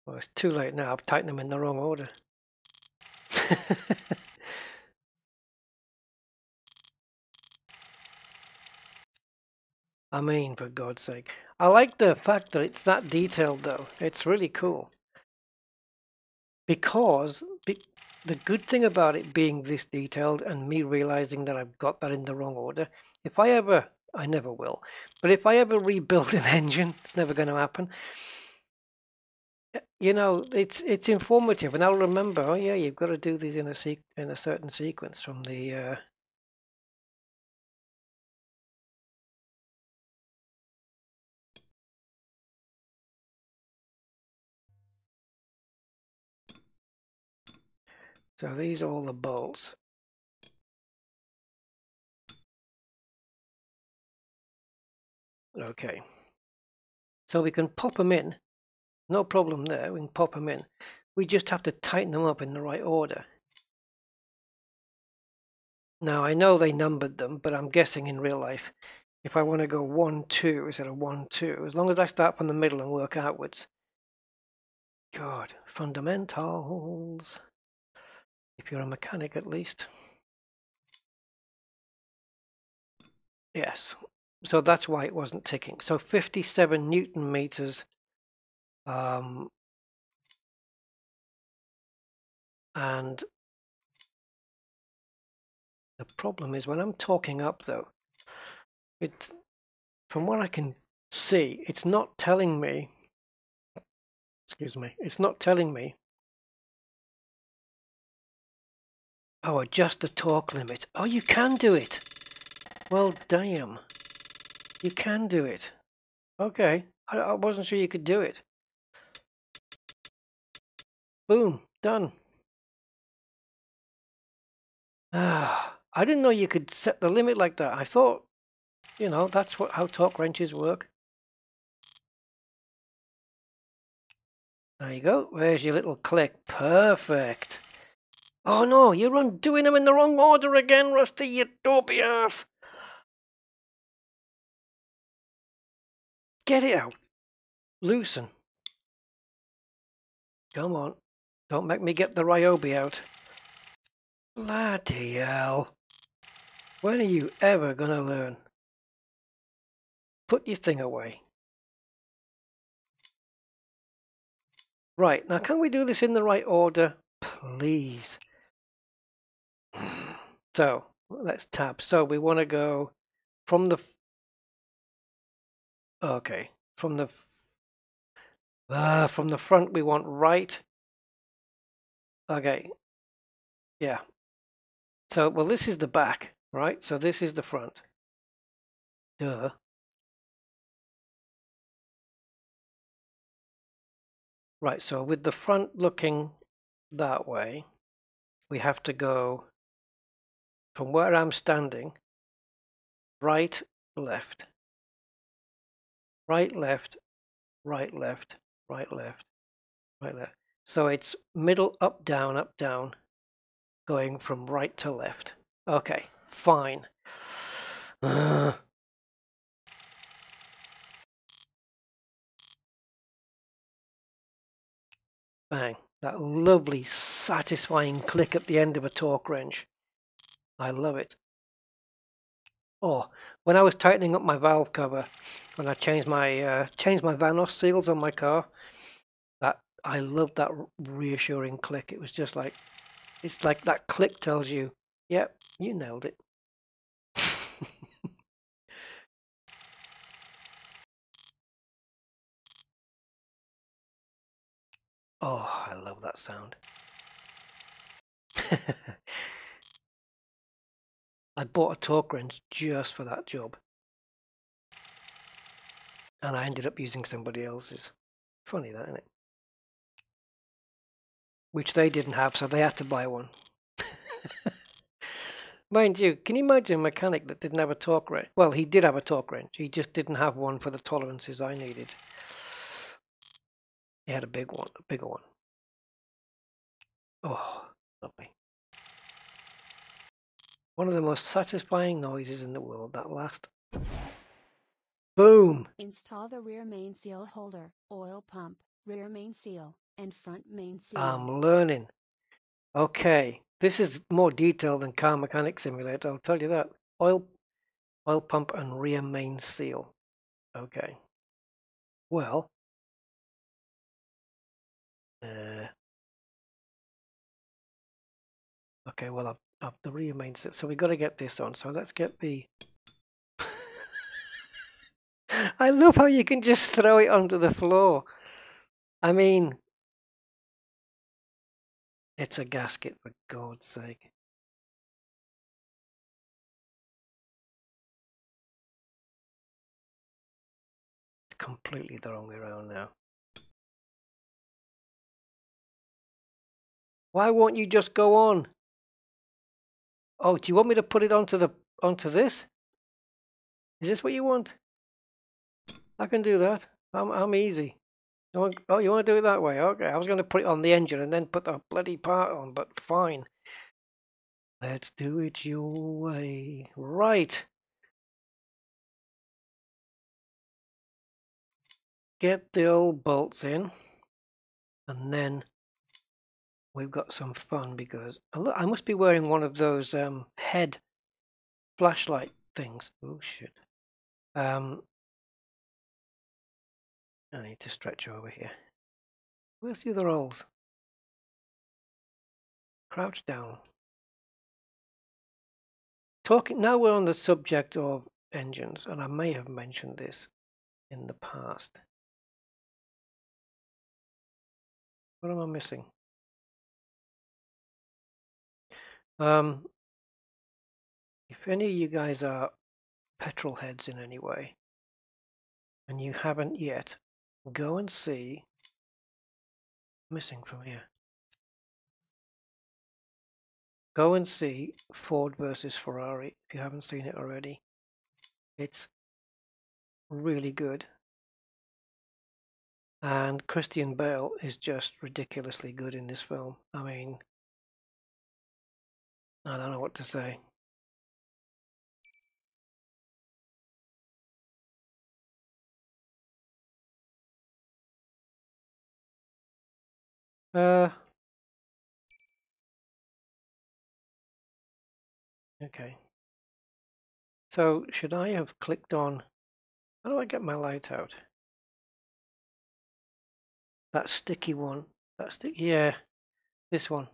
Well, it's too late now. I've tightened them in the wrong order. <laughs> I mean, for God's sake. I like the fact that it's that detailed, though. It's really cool. Because be, the good thing about it being this detailed and me realizing that I've got that in the wrong order, if I ever, I never will, but if I ever rebuild <laughs> an engine, it's never going to happen. You know, it's it's informative, and I'll remember. Oh yeah, you've got to do these in a se- in a certain sequence from the uh, So these are all the bolts. Okay. So we can pop them in. No problem there. We can pop them in. We just have to tighten them up in the right order. Now I know they numbered them, but I'm guessing in real life, if I want to go 1, 2 instead of 1, 2, as long as I start from the middle and work outwards. God, fundamentals if you're a mechanic at least. Yes, so that's why it wasn't ticking. So 57 newton meters um, and the problem is when I'm talking up though, it from what I can see, it's not telling me excuse me, it's not telling me Oh, adjust the torque limit. Oh, you can do it. Well, damn. You can do it. Okay. I, I wasn't sure you could do it. Boom. Done. Ah, <sighs> I didn't know you could set the limit like that. I thought, you know, that's what how torque wrenches work. There you go. There's your little click. Perfect. Oh no, you're undoing them in the wrong order again, Rusty, you dopey ass! Get it out. Loosen. Come on. Don't make me get the Ryobi out. Bloody hell. When are you ever going to learn? Put your thing away. Right, now can we do this in the right order? Please. <sighs> So let's tab. So we want to go from the. Okay, from the. Uh, from the front, we want right. Okay. Yeah. So, well, this is the back, right? So this is the front. Duh. Right, so with the front looking that way, we have to go from where I'm standing, right, left, right, left, right, left, right, left, right, left. So it's middle, up, down, up, down, going from right to left. Okay, fine. Uh. <sighs> Bang. That lovely, satisfying click at the end of a torque wrench. I love it. Oh, when I was tightening up my valve cover, when I changed my uh, changed my Vanos seals on my car, I loved that reassuring click. It was just like it's like that click tells you, "Yep, you nailed it." <laughs> oh, I love that sound. I bought a torque wrench just for that job. And I ended up using somebody else's. Funny that, isn't it? Which they didn't have, so they had to buy one. Mind you, can you imagine a mechanic that didn't have a torque wrench? Well, he did have a torque wrench. He just didn't have one for the tolerances I needed. He had a big one, a bigger one. Oh, lovely. One of the most satisfying noises in the world, that last. Boom! Install the rear main seal holder, oil pump, rear main seal, and front main seal. I'm learning. Okay, this is more detailed than Car Mechanic Simulator, I'll tell you that. Oil, oil pump and rear main seal. Okay. Well. Uh, okay, well, I've up the rear main seal. So we've got to get this on. So let's get the. <laughs> I love how you can just throw it onto the floor. I mean, it's a gasket for God's sake. It's completely the wrong way around now. Why won't you just go on? Oh, do you want me to put it onto the onto this? Is this what you want? I can do that. I'm I'm easy. Oh, you want to do it that way? Okay, I was going to put it on the engine and then put the bloody part on, but fine. Let's do it your way. Right. Get the old bolts in, and then we've got some fun because I must be wearing one of those um, head flashlight things. Oh shit. Um, I need to stretch over here. Where's the other rolls? Crouch down. Talking now we're on the subject of engines, and I may have mentioned this in the past. What am I missing? Um, if any of you guys are petrol heads in any way, and you haven't yet, go and see. Missing from here. Go and see Ford versus Ferrari if you haven't seen it already. It's really good. And Christian Bale is just ridiculously good in this film. I mean, I don't know what to say. Uh, okay. So should I have clicked on, how do I get my light out? That sticky one, that stick, yeah, this one.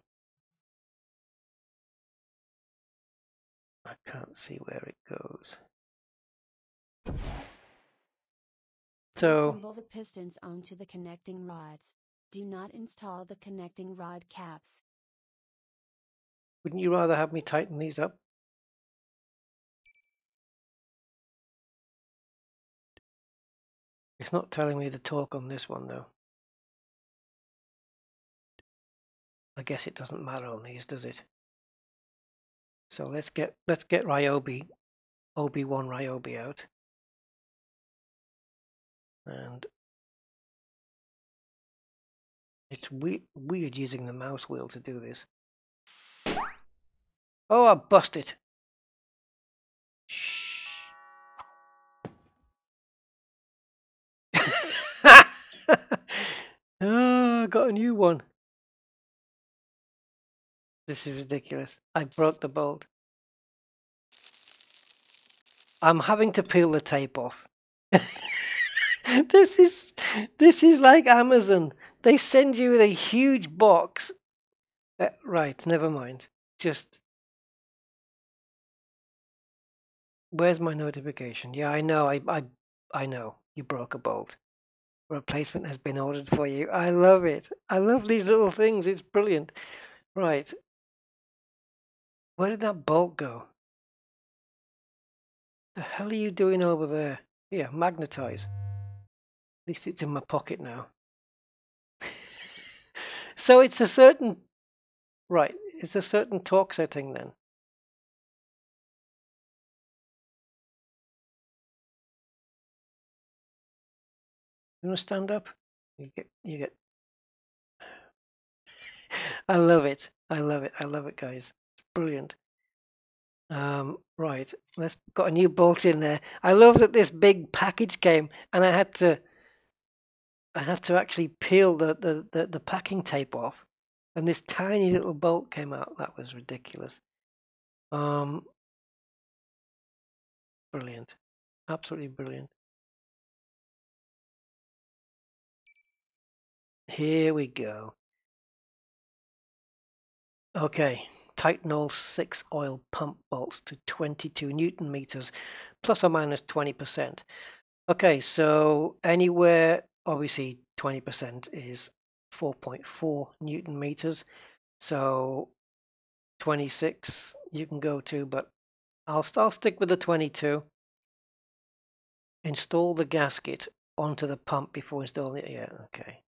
I can't see where it goes. So assemble the pistons onto the connecting rods. Do not install the connecting rod caps. Wouldn't you rather have me tighten these up? It's not telling me the torque on this one though. I guess it doesn't matter on these, does it? So let's get let's get Ryobi, OB1 Ryobi out. And it's we weird using the mouse wheel to do this. Oh, I bust it. Shh. oh, <laughs> I got a new one. This is ridiculous. I broke the bolt. I'm having to peel the tape off. <laughs> this is this is like Amazon. They send you a huge box. Uh, right, never mind. Just where's my notification? Yeah, I know. I I I know. You broke a bolt. Replacement has been ordered for you. I love it. I love these little things. It's brilliant. Right. Where did that bolt go? The hell are you doing over there? Yeah, magnetize. At least it's in my pocket now. So it's a certain right, it's a certain torque setting then. You want to stand up? You get you get <laughs> I love it. I love it. I love it guys. It's brilliant. Um, right, let's got a new bolt in there. I love that this big package came, and I had to, I had to actually peel the the the, the packing tape off, and this tiny little bolt came out. That was ridiculous. Um, brilliant, absolutely brilliant. Here we go. Okay, tighten all six oil pump bolts to 22 newton meters, plus or minus 20%. Okay, so anywhere, obviously 20% is 4.4 newton meters. So 26 you can go to, but I'll, I'll stick with the 22. Install the gasket onto the pump before installing it. Yeah, okay.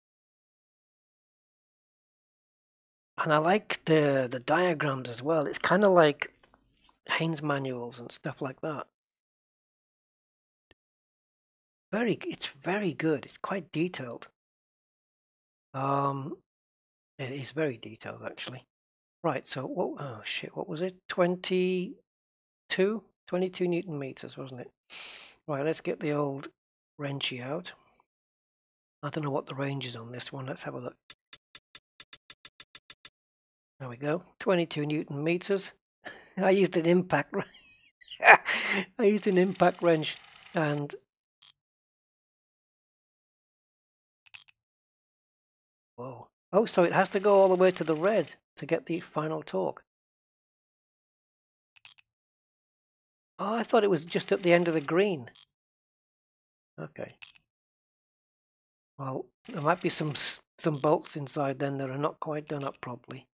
and I like the the diagrams as well. It's kind of like Haynes manuals and stuff like that. Very, it's very good. It's quite detailed. Um, it is very detailed actually. Right. So what? Oh shit! What was it? 22? 22 newton meters, wasn't it? Right. Let's get the old wrenchy out. I don't know what the range is on this one. Let's have a look. There we go, 22 newton meters. <laughs> I used an impact <laughs> I used an impact wrench and whoa. Oh, so it has to go all the way to the red to get the final torque. Oh, I thought it was just at the end of the green. Okay. Well, there might be some some bolts inside then that are not quite done up properly.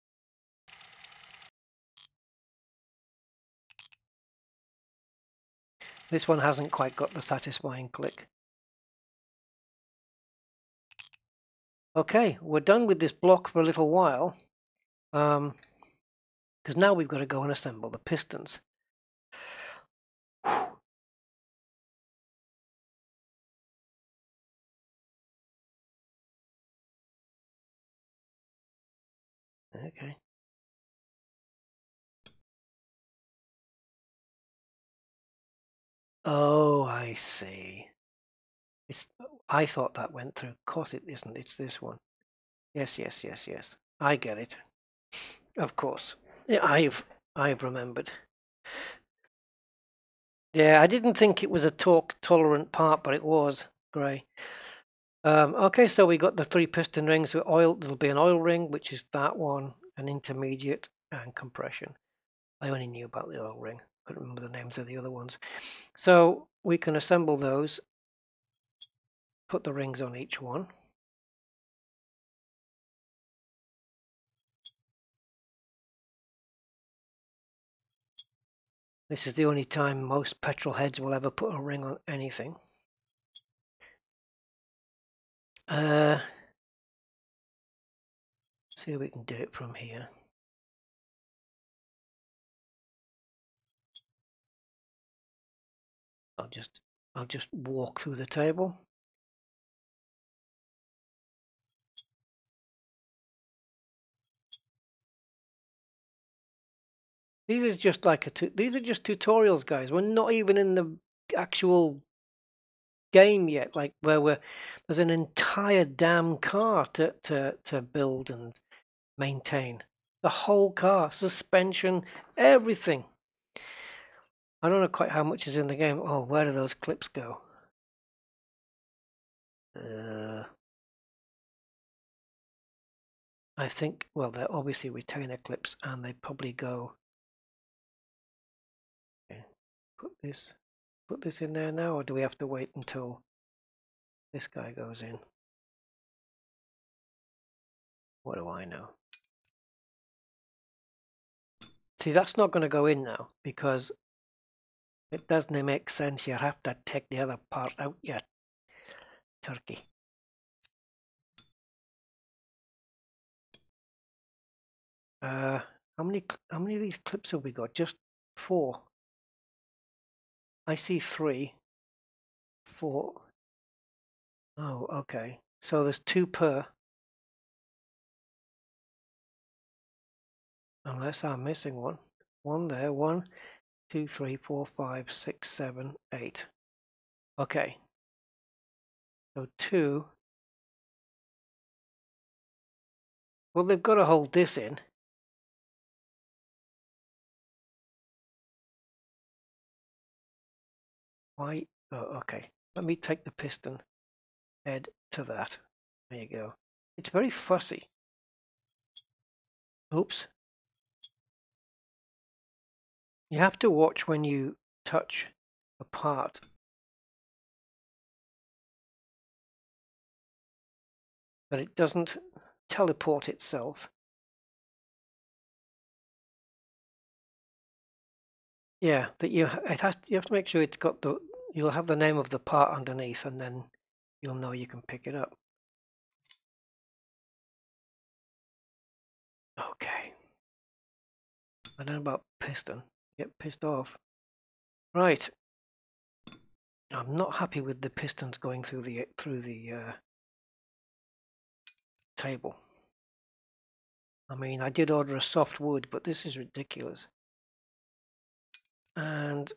This one hasn't quite got the satisfying click. Okay, we're done with this block for a little while. Um, because now we've got to go and assemble the pistons. Okay. Oh, I see. It's I thought that went through. Of course it isn't. It's this one. Yes, yes, yes, yes. I get it. Of course. Yeah, I've I've remembered. Yeah, I didn't think it was a torque tolerant part, but it was grey. Um, okay, so we got the three piston rings with oil. There'll be an oil ring, which is that one, an intermediate, and compression. I only knew about the oil ring couldn't remember the names of the other ones. So we can assemble those, put the rings on each one. This is the only time most petrol heads will ever put a ring on anything. Uh, see if we can do it from here. I'll just I'll just walk through the table. These is just like a these are just tutorials, guys. We're not even in the actual game yet, like where we're there's an entire damn car to to to build and maintain. The whole car, suspension, everything. I don't know quite how much is in the game. Oh, where do those clips go? Uh, I think, well, they're obviously retainer clips and they probably go. Put this, put this in there now, or do we have to wait until this guy goes in? What do I know? See, that's not going to go in now because it doesn't make sense. You have to take the other part out yet. Turkey. Uh, how many how many of these clips have we got? Just four. I see three. Four. Oh, okay. So there's two per. Unless I'm missing one. One there, one, two, three, four, five, six, seven, eight. Okay. So two. Well, they've got to hold this in. Why? Oh, okay. Let me take the piston head to that. There you go. It's very fussy. Oops. You have to watch when you touch a part. That it doesn't teleport itself. Yeah, that you it has you have to make sure it's got the you'll have the name of the part underneath and then you'll know you can pick it up. Okay. I don't know about piston. Get pissed off. Right. I'm not happy with the pistons going through the through the uh, table. I mean, I did order a soft wood, but this is ridiculous. And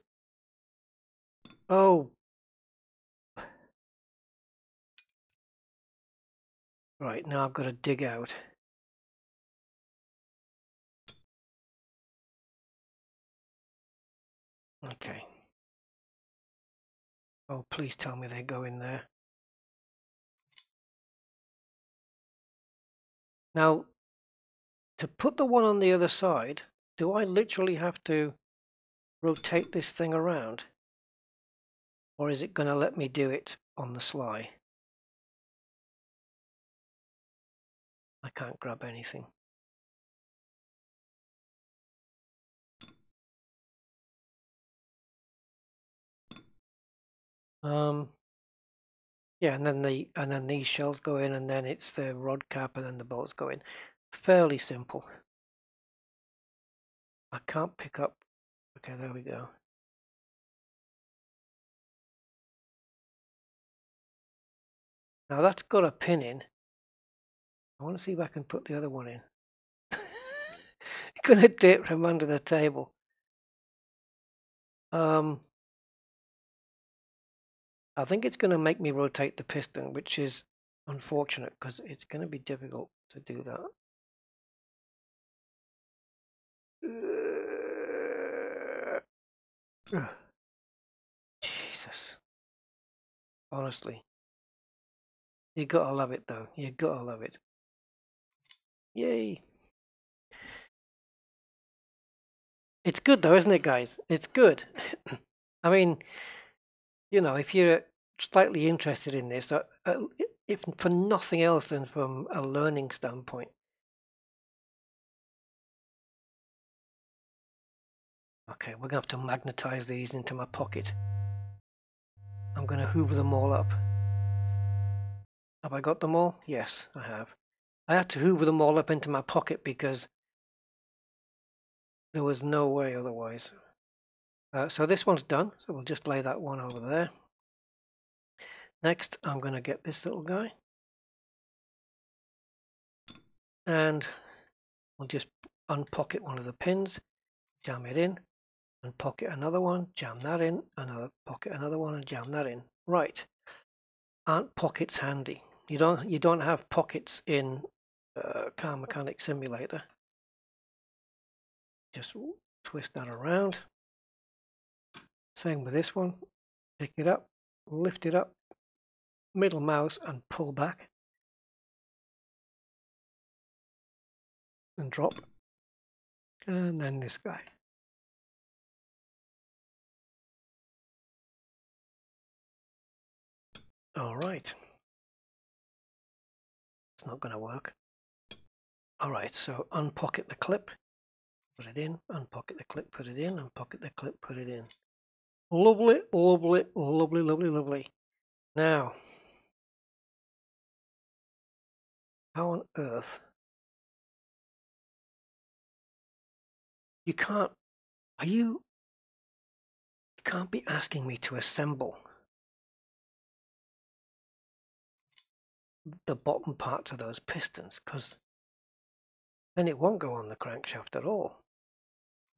oh, right now I've got to dig out. Okay. Oh, please tell me they go in there. Now, to put the one on the other side, do I literally have to rotate this thing around? Or is it going to let me do it on the sly? I can't grab anything. Um, yeah, and then the and then these shells go in, and then it's the rod cap, and then the bolts go in. Fairly simple. I can't pick up. Okay, there we go. Now that's got a pin in. I want to see if I can put the other one in. <laughs> gonna dip from under the table. Um, I think it's going to make me rotate the piston, which is unfortunate because it's going to be difficult to do that. <sighs> Jesus. Honestly. You gotta love it though. You gotta love it. Yay. It's good though, isn't it, guys? It's good. <laughs> I mean, you know, if you're slightly interested in this, uh, uh, if for nothing else than from a learning standpoint. Okay, we're going to have to magnetize these into my pocket. I'm going to hoover them all up. Have I got them all? Yes, I have. I had to hoover them all up into my pocket because there was no way otherwise. Uh, so this one's done, so we'll just lay that one over there. Next, I'm going to get this little guy. And we'll just unpocket one of the pins, jam it in, and pocket another one, jam that in, another pocket another one, and jam that in. Right. Aren't pockets handy? You don't you don't have pockets in uh, Car Mechanic Simulator. Just twist that around. Same with this one. Pick it up, lift it up, middle mouse and pull back. And drop. And then this guy. All right. It's not going to work. All right, so unpocket the clip, put it in, unpocket the clip, put it in, unpocket the clip, put it in. Lovely, lovely, lovely, lovely, lovely. Now, how on earth? You can't, are you, you can't be asking me to assemble the bottom parts of those pistons because then it won't go on the crankshaft at all.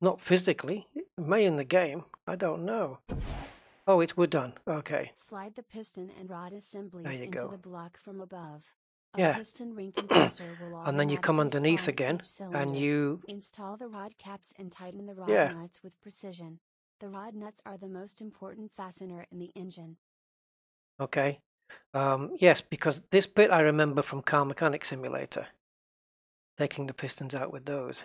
Not physically. It may in the game. I don't know. Oh, it's we're done. Okay. Slide the piston and rod assemblies There you into go. the block from above. A Yeah. piston ring <clears throat> compressor will And then you come underneath again and you Install the rod caps and tighten the rod Yeah. nuts with precision. The rod nuts are the most important fastener in the engine. okay. Um, yes, because this bit I remember from Car Mechanic Simulator. Taking the pistons out with those.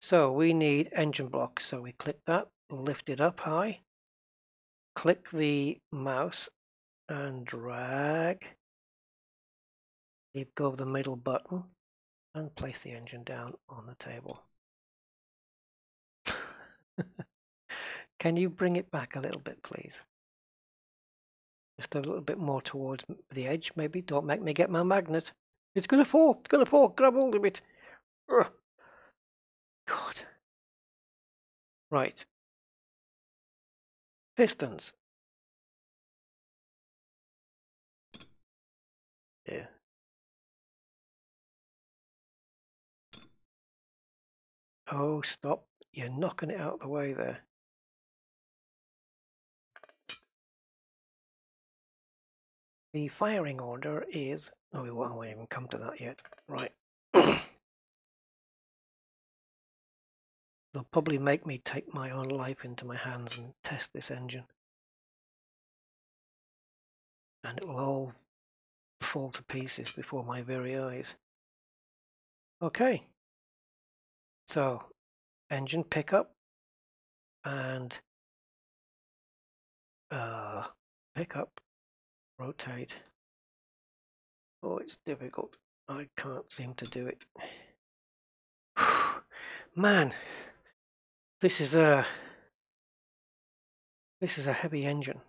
So we need engine blocks. So we click that, lift it up high, click the mouse and drag. Leave go of the middle button and place the engine down on the table. <laughs> Can you bring it back a little bit, please? Just a little bit more towards the edge, maybe. Don't make me get my magnet. It's gonna fall. It's gonna fall. Grab hold of it. Ugh. God. Right. Pistons. Yeah. Oh, stop. You're knocking it out of the way there. The firing order is. Oh, we won't even come to that yet. Right. They'll probably make me take my own life into my hands and test this engine. And it will all fall to pieces before my very eyes. Okay. So, engine pickup and uh, pickup, rotate. Oh, it's difficult. I can't seem to do it. <sighs> Man, this is a this is a heavy engine.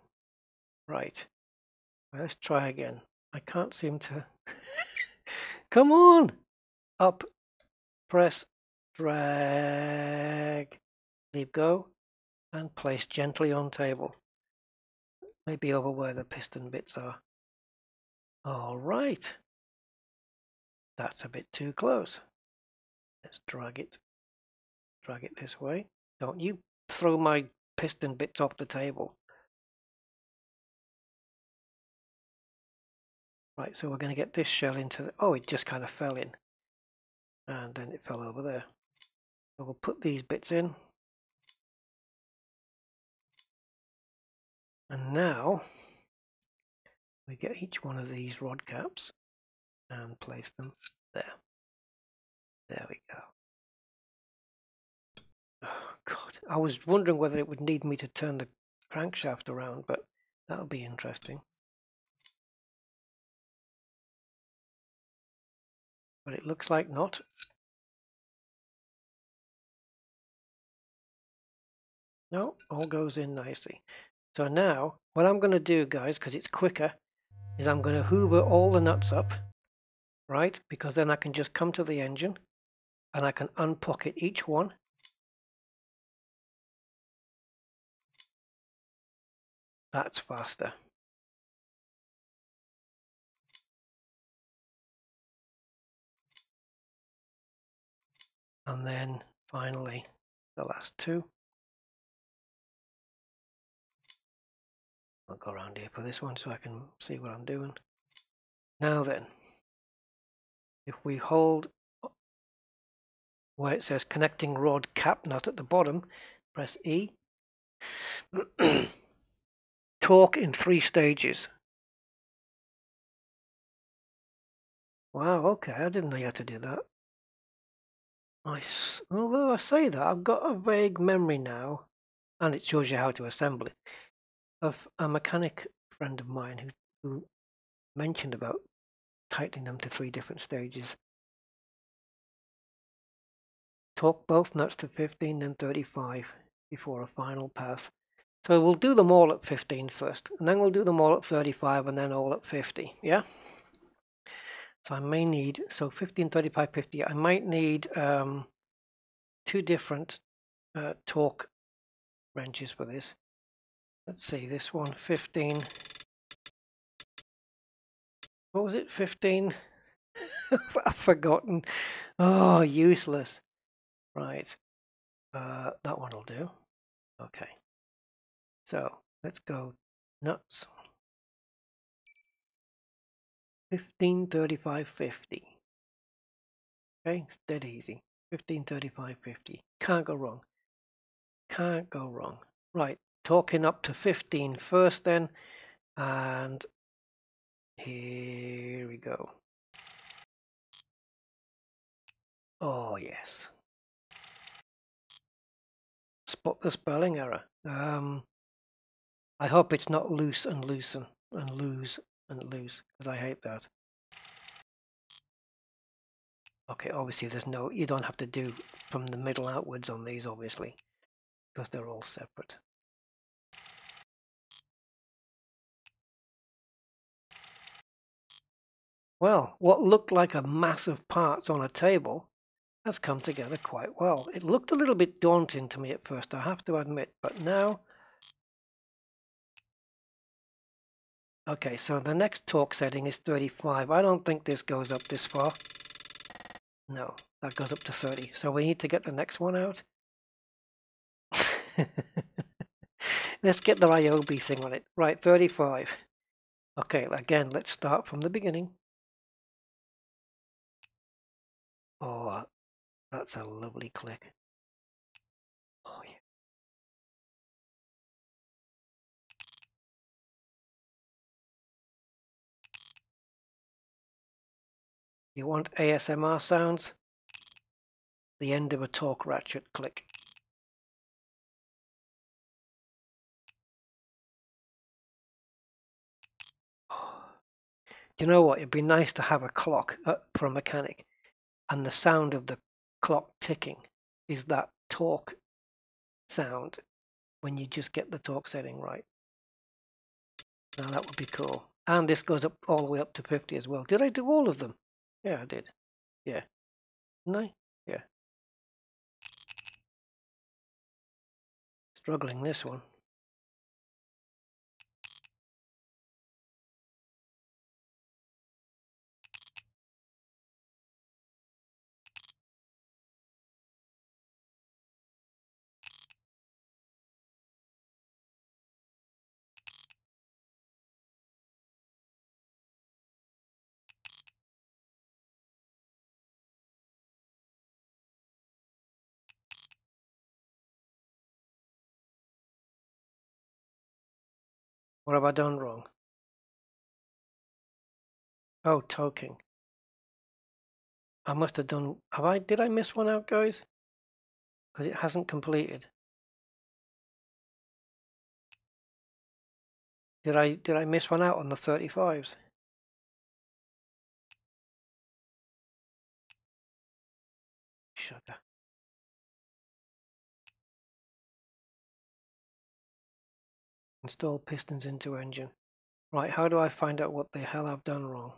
Right. Let's try again. I can't seem to. <laughs> Come on! Up, press, drag, leave go, and place gently on table. Maybe over where the piston bits are. All right. That's a bit too close. Let's drag it. Drag it this way. Don't you throw my piston bits off the table. Right, so we're going to get this shell into the... Oh, it just kind of fell in. And then it fell over there. So we'll put these bits in. And now we get each one of these rod caps and place them there. There we go. Oh god, I was wondering whether it would need me to turn the crankshaft around, but that'll be interesting. But it looks like not. No, all goes in nicely. So now, what I'm going to do, guys, because it's quicker, is I'm going to hoover all the nuts up, right? Because then I can just come to the engine and I can unpocket each one. That's faster. And then finally, the last two. I'll go around here for this one so I can see what I'm doing. Now then, if we hold where it says connecting rod cap nut at the bottom, press E, <clears throat> Torque in three stages. Wow, okay, I didn't know you had to do that. I, although I say that, I've got a vague memory now, and it shows you how to assemble it, of a mechanic friend of mine who, who mentioned about tightening them to three different stages. Torque both nuts to 15 then 35 before a final pass. So we'll do them all at 15 first, and then we'll do them all at 35 and then all at 50, yeah? So I may need, so 15, 35, 50, I might need um, two different uh, torque wrenches for this. Let's see, this one, 15. What was it, 15? <laughs> I've forgotten. Oh, useless. Right. Uh, that one will do. Okay. So let's go nuts. 15, 35, 50. Okay, it's dead easy. 15, 35, 50. Can't go wrong. Can't go wrong. Right, torquing up to 15 first then. And here we go. Oh, yes. Spot the spelling error. Um, I hope it's not loose and loosen and lose and lose because I hate that. Okay, obviously there's no, you don't have to do from the middle outwards on these obviously because they're all separate. Well, what looked like a mass of parts on a table has come together quite well. It looked a little bit daunting to me at first, I have to admit, but now... Okay, so the next torque setting is 35. I don't think this goes up this far. No, that goes up to 30. So we need to get the next one out. <laughs> let's get the Ryobi thing on it. Right, 35. Okay, again, let's start from the beginning. Oh, that's a lovely click. Oh, yeah. You want ASMR sounds? The end of a torque ratchet click. <sighs> Do you know what? It'd be nice to have a clock uh, for a mechanic, and the sound of the clock ticking is that torque sound when you just get the torque setting right. Now that would be cool. And this goes up all the way up to 50 as well. Did I do all of them? Yeah, I did. Yeah. Didn't I? Yeah. Struggling this one. What have I done wrong? Oh, talking. I must have done. Have I? Did I miss one out, guys? Because it hasn't completed. Did I? Did I miss one out on the thirty-fives? Sugar. Install pistons into engine. Right, how do I find out what the hell I've done wrong?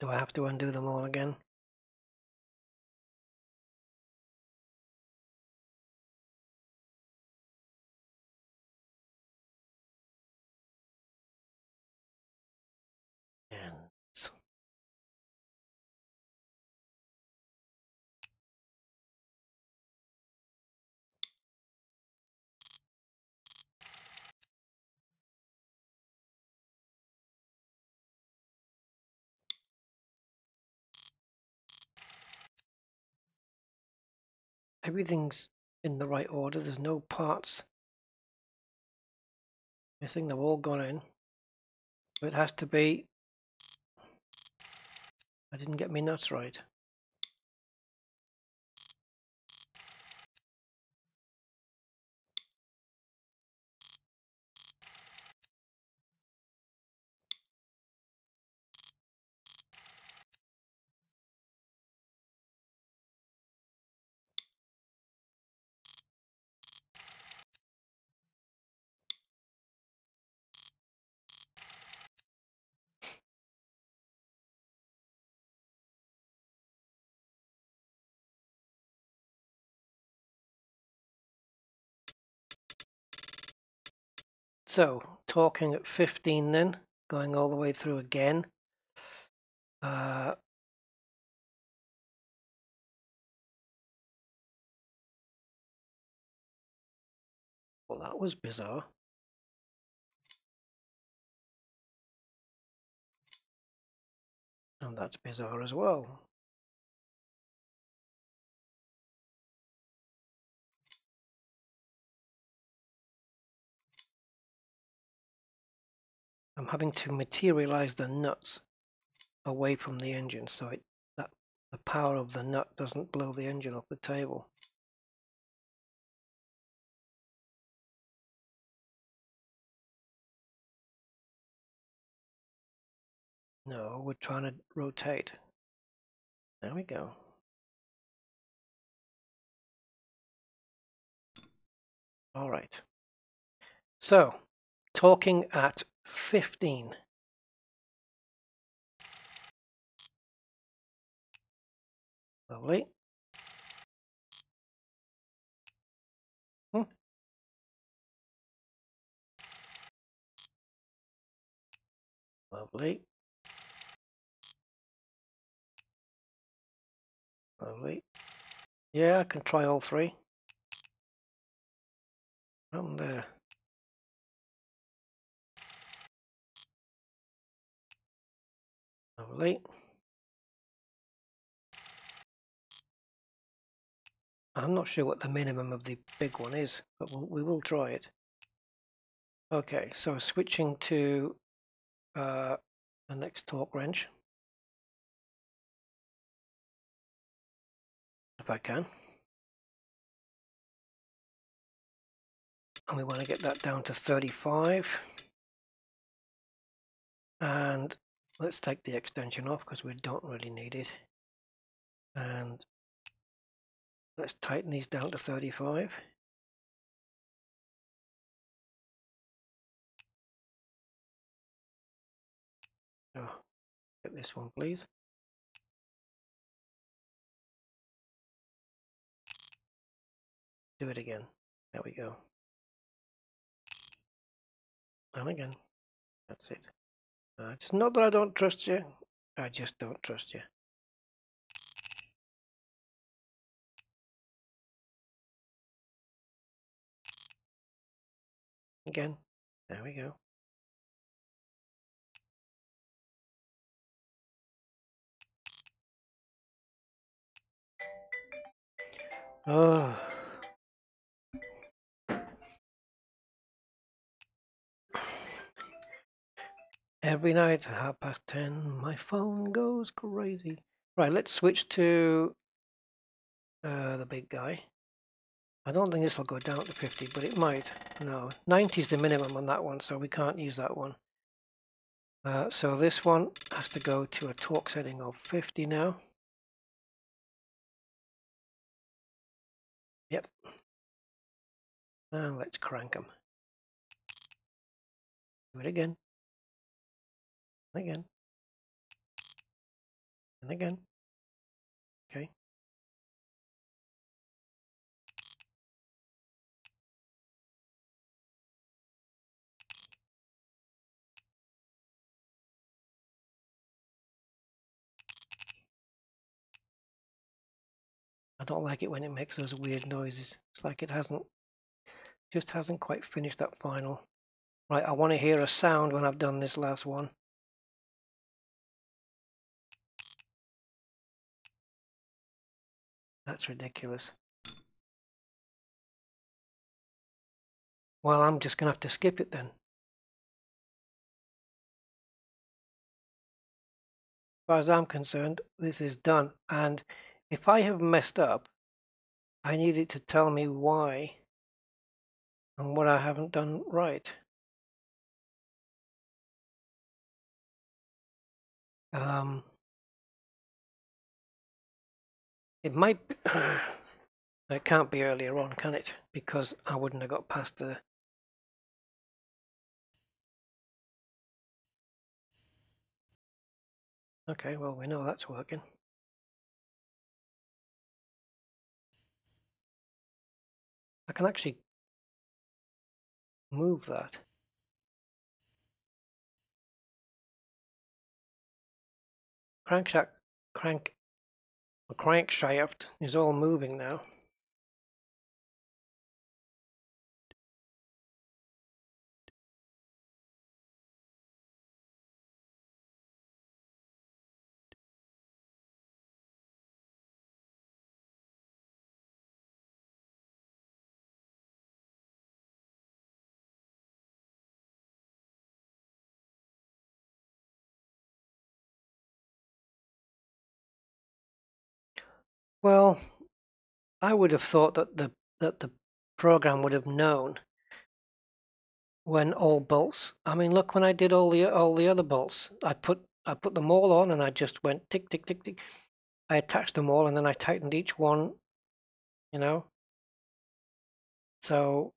Do I have to undo them all again? Everything's in the right order. There's no parts. Think they've all gone in. It has to be. I didn't get my nuts right. So, torquing at 15 then, going all the way through again. Uh, well, that was bizarre. And that's bizarre as well. I'm having to materialize the nuts away from the engine so it, that the power of the nut doesn't blow the engine off the table. No, we're trying to rotate. There we go. All right. So, torquing at 15. Lovely. Hmm. Lovely. Lovely. Yeah, I can try all three. From there. I'm not sure what the minimum of the big one is, but we'll, we will try it. Okay, so switching to uh, the next torque wrench. If I can. And we want to get that down to 35. And let's take the extension off because we don't really need it. And let's tighten these down to 35. Oh, get this one, please. Do it again. There we go. And again. That's it. Uh, it's not that I don't trust you. I just don't trust you. Again. There we go. Oh. Every night at half past ten, my phone goes crazy. Right, let's switch to uh, the big guy. I don't think this will go down to 50, but it might. No, 90 is the minimum on that one, so we can't use that one. Uh, so this one has to go to a torque setting of 50 now. Yep. And let's crank them. Do it again. Again. And again. Okay. I don't like it when it makes those weird noises. It's like it hasn't, just hasn't quite finished that final. Right, I want to hear a sound when I've done this last one. That's ridiculous. Well, I'm just going to have to skip it then. As far as I'm concerned, this is done. And if I have messed up, I need it to tell me why and what I haven't done right. Um, it might be, <clears throat> it can't be earlier on, can it? Because I wouldn't have got past the Okay, well, we know that's working. I can actually move that. Crankshaft, crank, the crankshaft is all moving now. Well, I would have thought that the that the program would have known when all bolts. I mean, look when I did all the all the other bolts, I put I put them all on and I just went tick tick tick tick. I attached them all and then I tightened each one, you know. So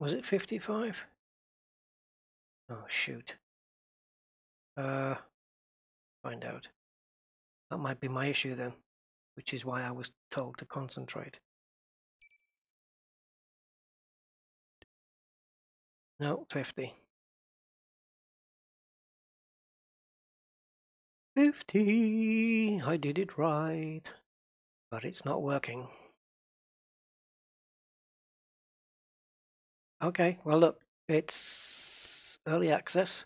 was it 55? Oh shoot. Uh find out. That might be my issue then which is why I was told to concentrate. No, 50. 50! I did it right. But it's not working. Okay, well look, it's early access.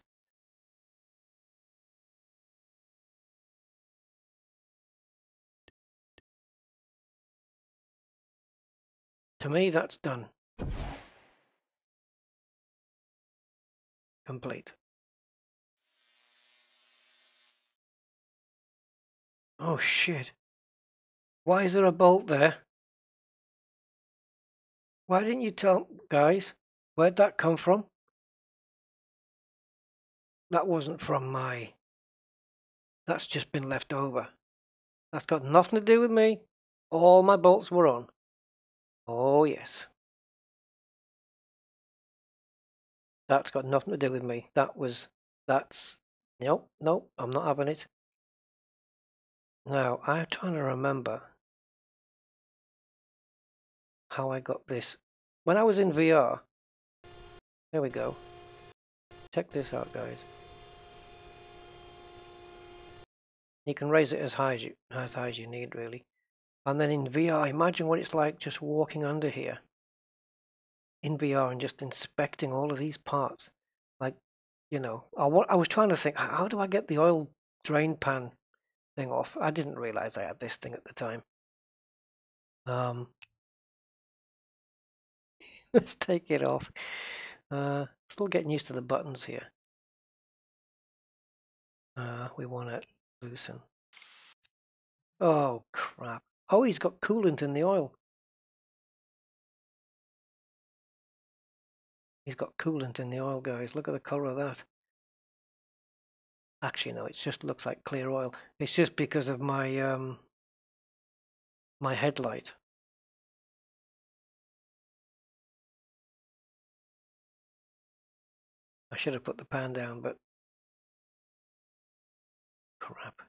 To me, that's done. Complete. Oh shit. Why is there a bolt there? Why didn't you tell guys? Where'd that come from? That wasn't from my. That's just been left over. That's got nothing to do with me. All my bolts were on. Oh, yes. That's got nothing to do with me. That was, that's, nope, nope, I'm not having it. Now, I'm trying to remember how I got this. When I was in VR, there we go. Check this out, guys. You can raise it as high as you, as high as you need, really. And then in VR, imagine what it's like just walking under here in VR and just inspecting all of these parts. Like, you know, I, I was trying to think, how do I get the oil drain pan thing off? I didn't realize I had this thing at the time. Um, <laughs> let's take it off. Uh, still getting used to the buttons here. Uh, we want to loosen. Oh, crap. Oh, he's got coolant in the oil. He's got coolant in the oil, guys. Look at the colour of that. Actually, no, it just looks like clear oil. It's just because of my um, my headlight. I should have put the pan down, but crap.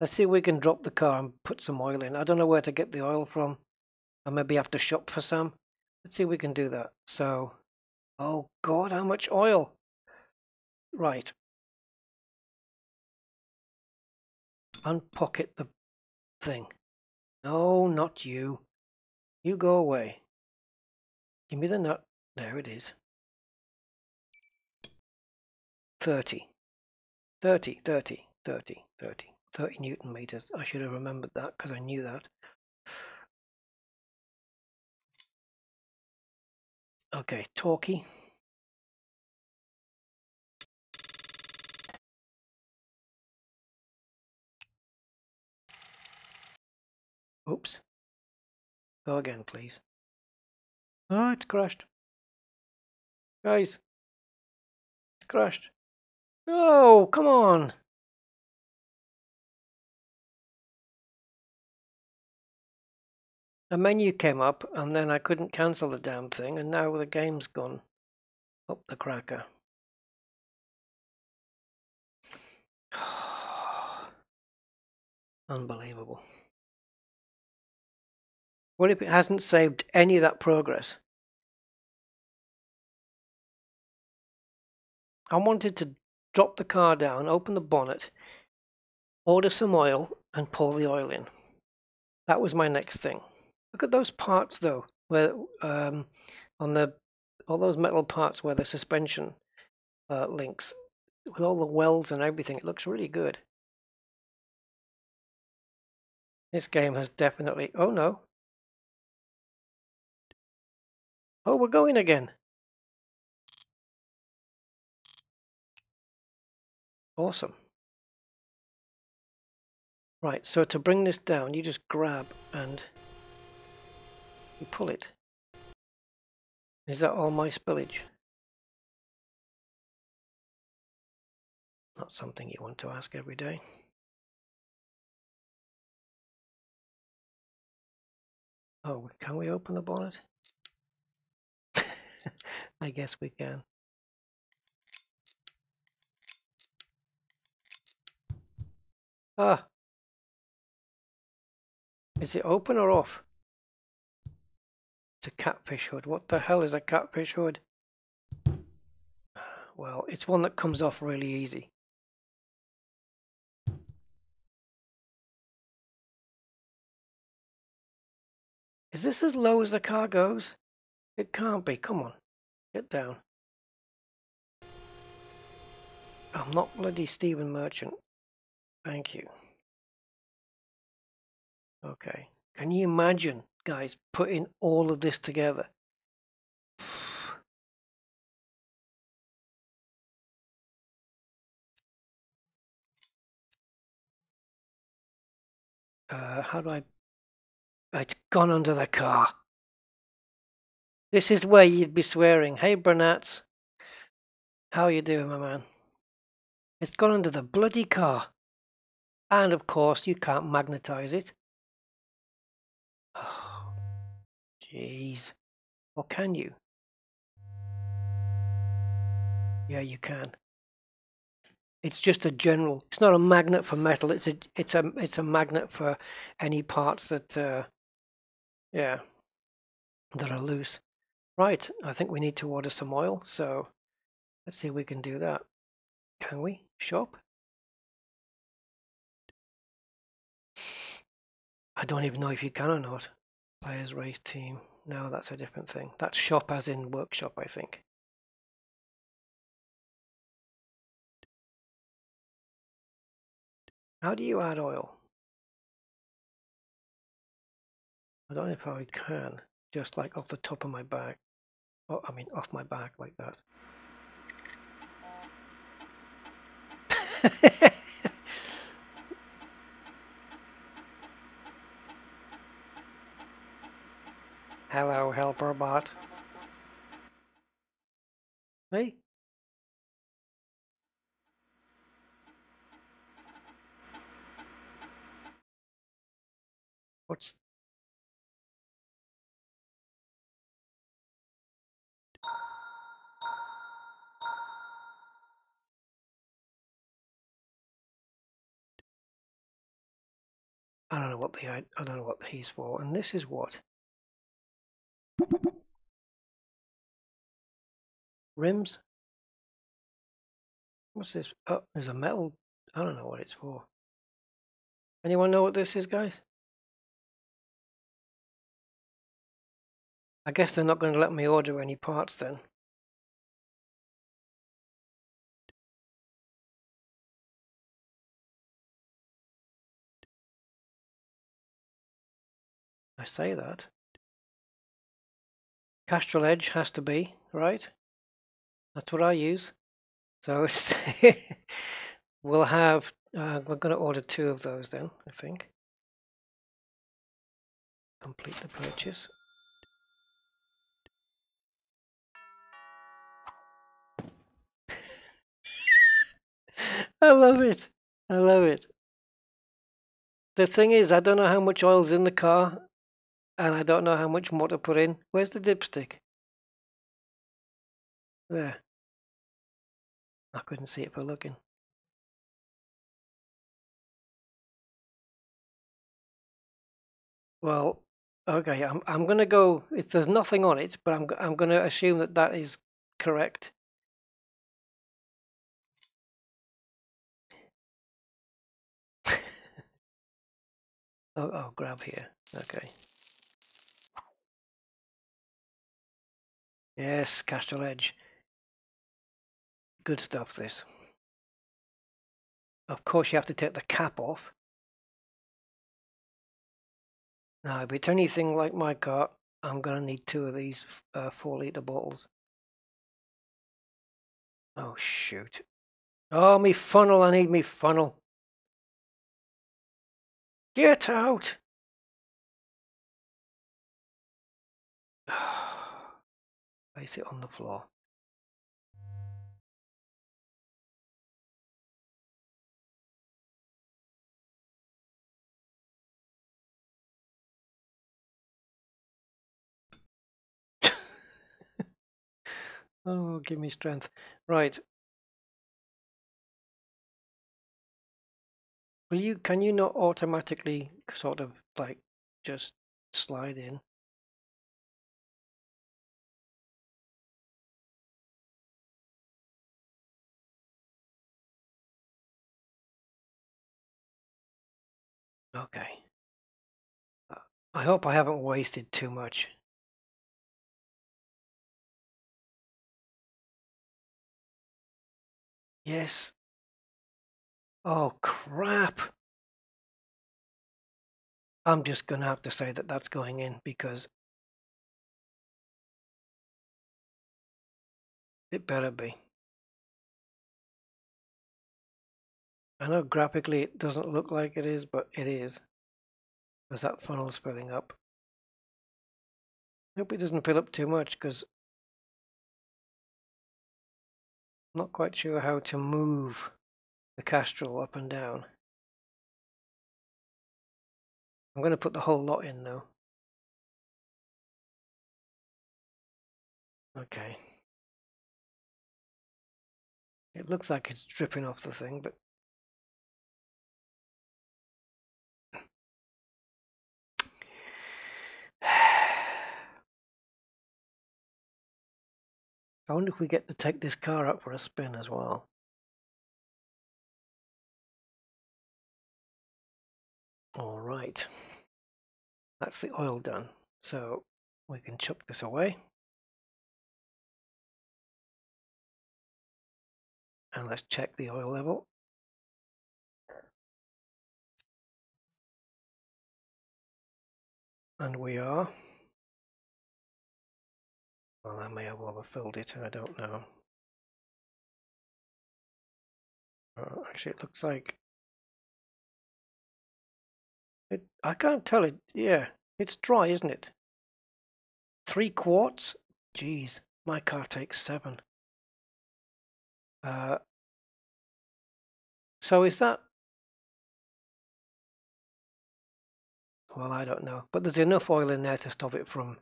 Let's see if we can drop the car and put some oil in. I don't know where to get the oil from. I maybe have to shop for some. Let's see if we can do that. So, oh God, how much oil? Right. Unpocket the thing. No, not you. You go away. Give me the nut. There it is. 30. 30, 30, 30, 30. 30 newton meters. I should have remembered that because I knew that. Okay, talkie. Oops. Go again, please. Oh, it's crashed. Guys. It's crashed. No, come on. A menu came up and then I couldn't cancel the damn thing and now the game's gone up the cracker. <sighs> Unbelievable. What if it hasn't saved any of that progress? I wanted to drop the car down, open the bonnet, order some oil, and pour the oil in. That was my next thing. Look at those parts though, where um, on the all those metal parts where the suspension uh, links with all the welds and everything. It looks really good. This game has definitely. Oh no. Oh, we're going again. Awesome. Right, so to bring this down, you just grab and you pull it. Is that all my spillage? Not something you want to ask every day. Oh, can we open the bonnet? <laughs> I guess we can. Ah. Is it open or off? It's a catfish hood. What the hell is a catfish hood? Well, it's one that comes off really easy. Is this as low as the car goes? It can't be. Come on. Get down. I'm not bloody Stephen Merchant. Thank you. Okay. Can you imagine, guys, putting all of this together? <sighs> Uh, how do I? It's gone under the car. This is where you'd be swearing. Hey, Bernats. How you doing, my man? It's gone under the bloody car. And of course, you can't magnetize it. Oh, jeez. Or can you? Yeah, you can. It's just a general. It's not a magnet for metal. It's a. It's a. It's a magnet for any parts that. Uh, yeah, that are loose. Right, I think we need to order some oil, so let's see if we can do that. Can we? Shop? I don't even know if you can or not. Players race team. No, that's a different thing. That's shop as in workshop, I think. How do you add oil? I don't know if I can, just like off the top of my back. Oh, I mean, off my back like that. <laughs> Hello, helper bot. Hey? What's I don't know what the I, I don't know what he's for. And this is what? Rims? What's this? Oh, there's a metal. I don't know what it's for. Anyone know what this is, guys? I guess they're not going to let me order any parts then. I say that. Castrol Edge has to be, right? That's what I use. So <laughs> we'll have, uh, we're going to order two of those then, I think. Complete the purchase. <laughs> I love it. I love it. The thing is, I don't know how much oil's in the car, and I don't know how much more to put in. Where's the dipstick? There. I couldn't see it for looking. Well, okay, I'm I'm gonna go. If there's nothing on it, but I'm I'm gonna assume that that is correct. <laughs> oh, oh, grab here. Okay. Yes, Castrol Edge. Good stuff, this. Of course, you have to take the cap off. Now, if it's anything like my car, I'm going to need two of these uh, four litre bottles. Oh, shoot. Oh, me funnel, I need me funnel. Get out! <sighs> <sighs> Place it on the floor. <laughs> oh, give me strength. Right. Will you, can you not automatically sort of like just slide in? Okay. Uh, I hope I haven't wasted too much. Yes. Oh, crap. I'm just going to have to say that that's going in because it better be. I know graphically it doesn't look like it is, but it is. Because that funnel's filling up. I hope it doesn't fill up too much because I'm not quite sure how to move the Castrol up and down. I'm going to put the whole lot in though. Okay. It looks like it's dripping off the thing, but I wonder if we get to take this car up for a spin as well. All right, that's the oil done. So we can chuck this away. And let's check the oil level. And we are well, I may have overfilled it, I don't know. Uh, actually, it looks like it. I can't tell it. Yeah, it's dry, isn't it? Three quarts. Jeez, my car takes seven. Uh, so is that? Well, I don't know, but there's enough oil in there to stop it from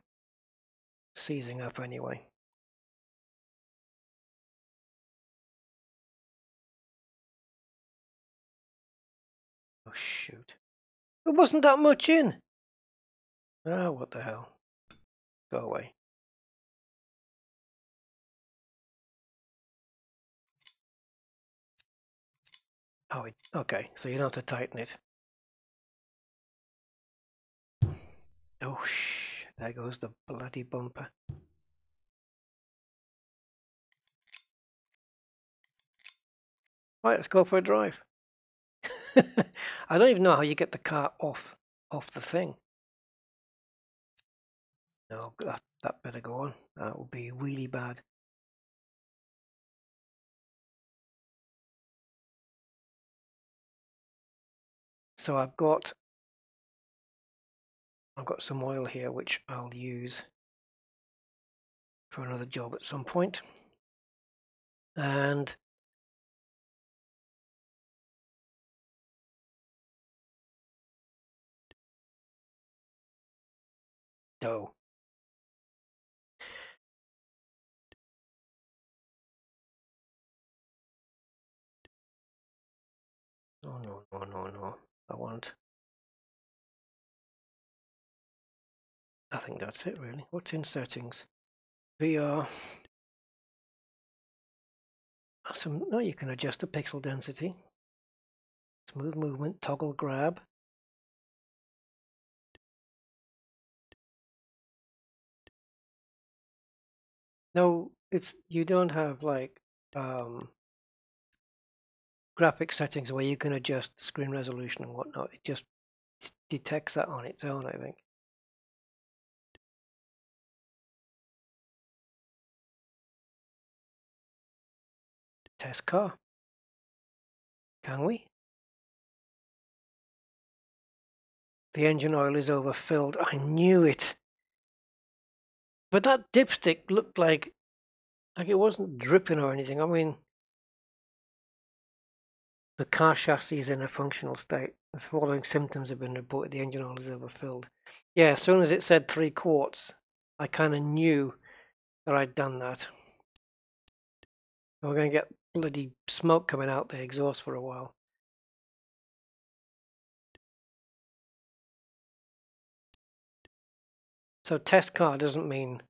seizing up anyway. Oh shoot. It wasn't that much in. Ah, what the hell. Go away. Oh, okay, so you don't have to tighten it. Oh, shh, there goes the bloody bumper. Right, let's go for a drive. <laughs> I don't even know how you get the car off off the thing. No, that, that better go on. That would be really bad. So I've got I've got some oil here which I'll use for another job at some point. And dough. No, no, no, no, no. I want. I think that's it really. What's in settings? VR. Some, no, you can adjust the pixel density. Smooth movement, toggle grab. No, it's you don't have like um, graphic settings where you can adjust screen resolution and whatnot. It just detects that on its own, I think. Test car. Can we? The engine oil is overfilled. I knew it. But that dipstick looked like like it wasn't dripping or anything. I mean, the car chassis is in a functional state. The following symptoms have been reported. The engine oil is overfilled. Yeah, as soon as it said three quarts, I kind of knew that I'd done that. We're going to get bloody smoke coming out the exhaust for a while. So test car doesn't mean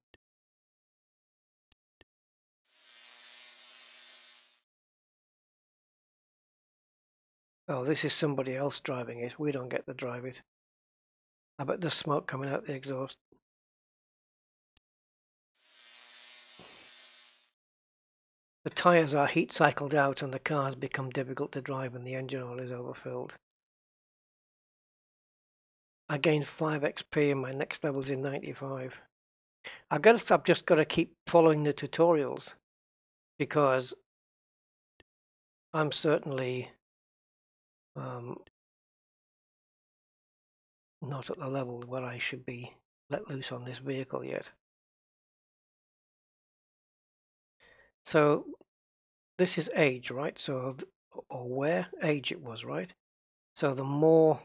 Oh, this is somebody else driving it. We don't get to drive it. I bet there's smoke coming out the exhaust. The tyres are heat cycled out and the cars become difficult to drive when the engine oil is overfilled. I gained 5 XP and my next level's in 95. I've got to, I've just got to keep following the tutorials because I'm certainly um, not at the level where I should be let loose on this vehicle yet. So this is age, right? So, or where age it was, right? So the more,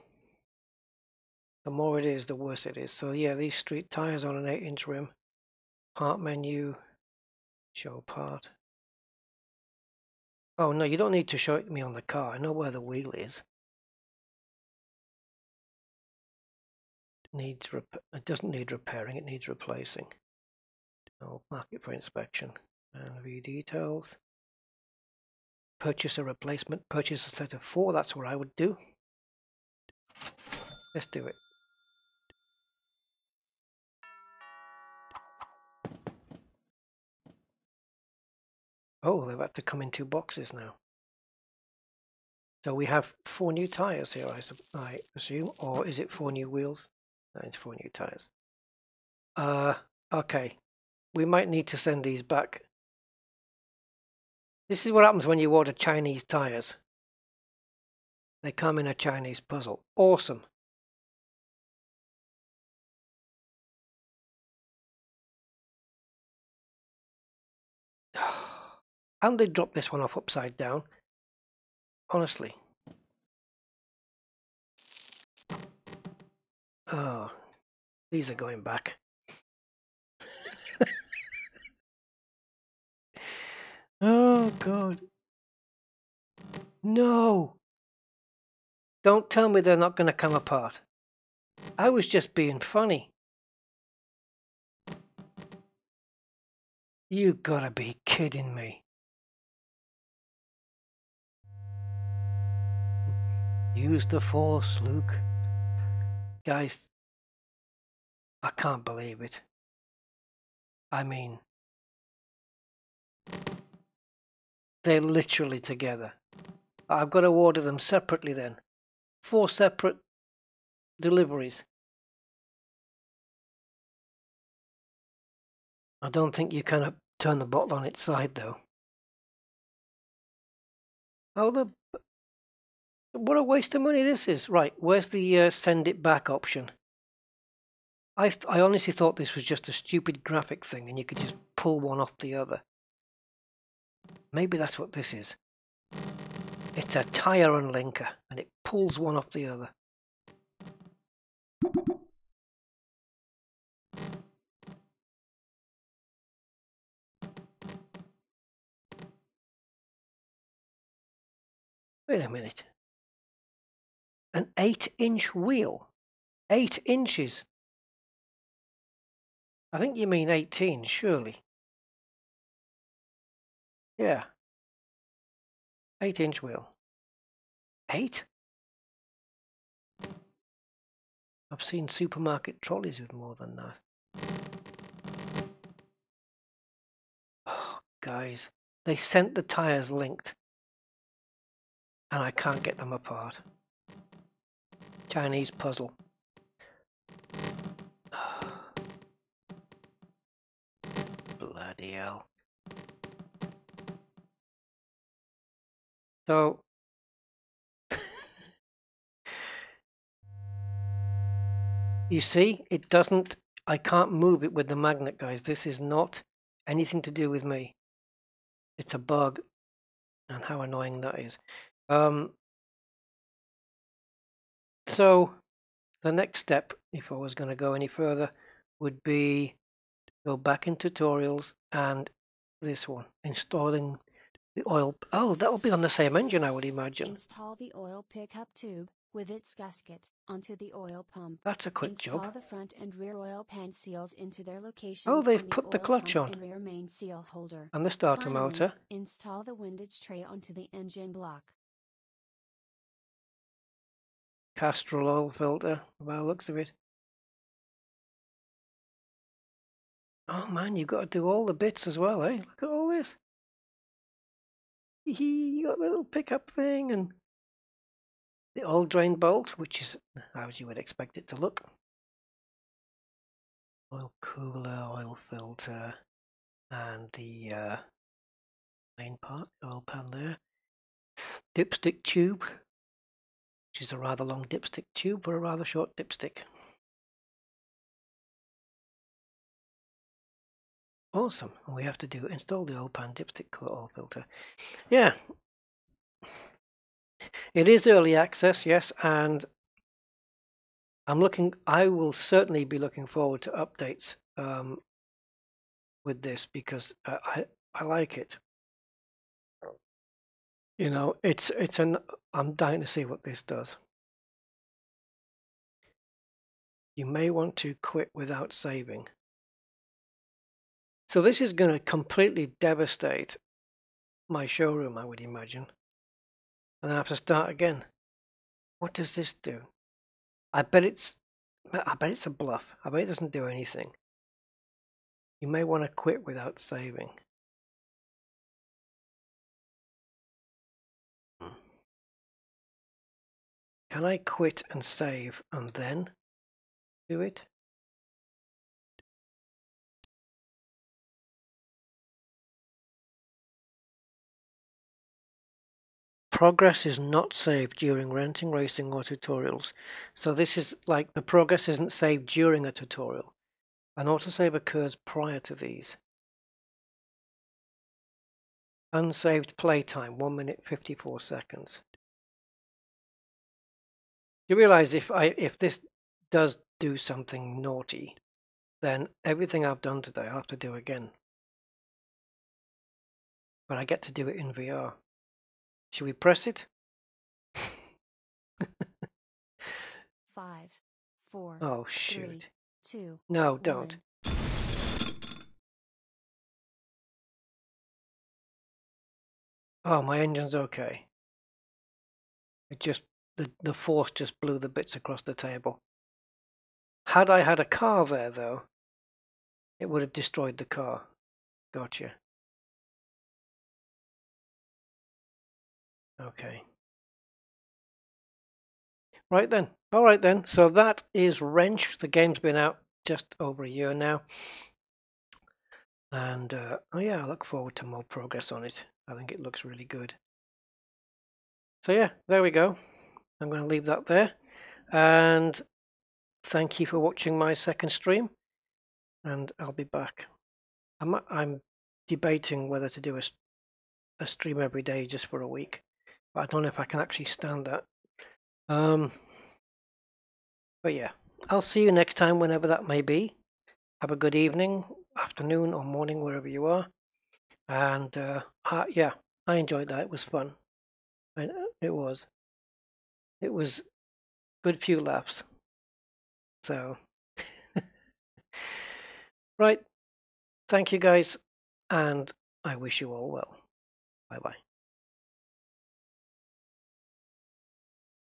the more it is, the worse it is. So yeah, these street tires on an eight inch rim, part menu, show part. Oh no, you don't need to show it to me on the car. I know where the wheel is. Needs it doesn't need repairing, it needs replacing. I'll mark it for inspection. And view details. Purchase a replacement, purchase a set of four, that's what I would do. Let's do it. Oh, they've had to come in two boxes now. So we have four new tyres here, I, I assume, or is it four new wheels? No, it's four new tyres. Uh, okay, we might need to send these back. This is what happens when you order Chinese tyres. They come in a Chinese puzzle. Awesome. <sighs> And they dropped this one off upside down. Honestly. Oh, these are going back. Oh, God. No. Don't tell me they're not going to come apart. I was just being funny. You gotta be kidding me. Use the force, Luke. Guys, I can't believe it. I mean, they're literally together. I've got to order them separately then. Four separate deliveries. I don't think you can turn the bottle on its side though. Oh, the what a waste of money this is. Right, where's the uh, send it back option? I I honestly thought this was just a stupid graphic thing and you could just pull one off the other. Maybe that's what this is. It's a tire unlinker and it pulls one off the other. Wait a minute. An eight inch wheel. Eight inches. I think you mean 18, surely. Yeah. Eight inch wheel. Eight? I've seen supermarket trolleys with more than that. Oh, guys, they sent the tyres linked and I can't get them apart. Chinese puzzle. <sighs> Bloody hell. So, you see, it doesn't, I can't move it with the magnet, guys. This is not anything to do with me. It's a bug, and how annoying that is. Um, so the next step, if I was going to go any further, would be go back in tutorials and this one, installing the oil. Oh, that will be on the same engine, I would imagine. Install the oil pickup tube with its gasket onto the oil pump. That's a quick Install job. the front and rear oil pan seals into their locations. Oh, they've put the oil clutch on. And rear main seal holder. And the starter Finally, motor. Install the windage tray onto the engine block. Castrol oil filter, by the looks of it. Oh man, you've got to do all the bits as well, eh? Look at all You got the little pickup thing and the oil drain bolt, which is as you would expect it to look. Oil cooler, oil filter, and the uh, main part, oil pan there. Dipstick tube, which is a rather long dipstick tube for a rather short dipstick. Awesome. And we have to do install the pan dipstick core oil filter. Yeah. It is early access, yes, and I'm looking I will certainly be looking forward to updates um, with this because uh, I I like it. You know, it's it's an I'm dying to see what this does. You may want to quit without saving. So this is going to completely devastate my showroom, I would imagine. And then I have to start again. What does this do? I bet it's I bet it's a bluff. I bet it doesn't do anything. You may want to quit without saving. Hmm. Can I quit and save and then do it? Progress is not saved during renting, racing, or tutorials. So this is like the progress isn't saved during a tutorial. An autosave occurs prior to these. Unsaved playtime, 1 minute 54 seconds. You realize if I if this does do something naughty, then everything I've done today I'll have to do again. But I get to do it in VR. Should we press it? Five, four, Oh, three, shoot. two, No, don't. Oh, my engine's okay. It just, the, the force just blew the bits across the table. Had I had a car there, though, it would have destroyed the car. Gotcha. Okay. Right then. All right then. So that is Wrench. The game's been out just over a year now. And uh, oh yeah, I look forward to more progress on it. I think it looks really good. So yeah, there we go. I'm going to leave that there. And thank you for watching my second stream. And I'll be back. I'm I'm debating whether to do a stream every day just for a week, I don't know if I can actually stand that. Um, but yeah, I'll see you next time, whenever that may be. Have a good evening, afternoon, or morning, wherever you are. And uh, uh, yeah, I enjoyed that. It was fun. I, it was. It was good few laughs. So, <laughs> right. Thank you guys, and I wish you all well. Bye bye.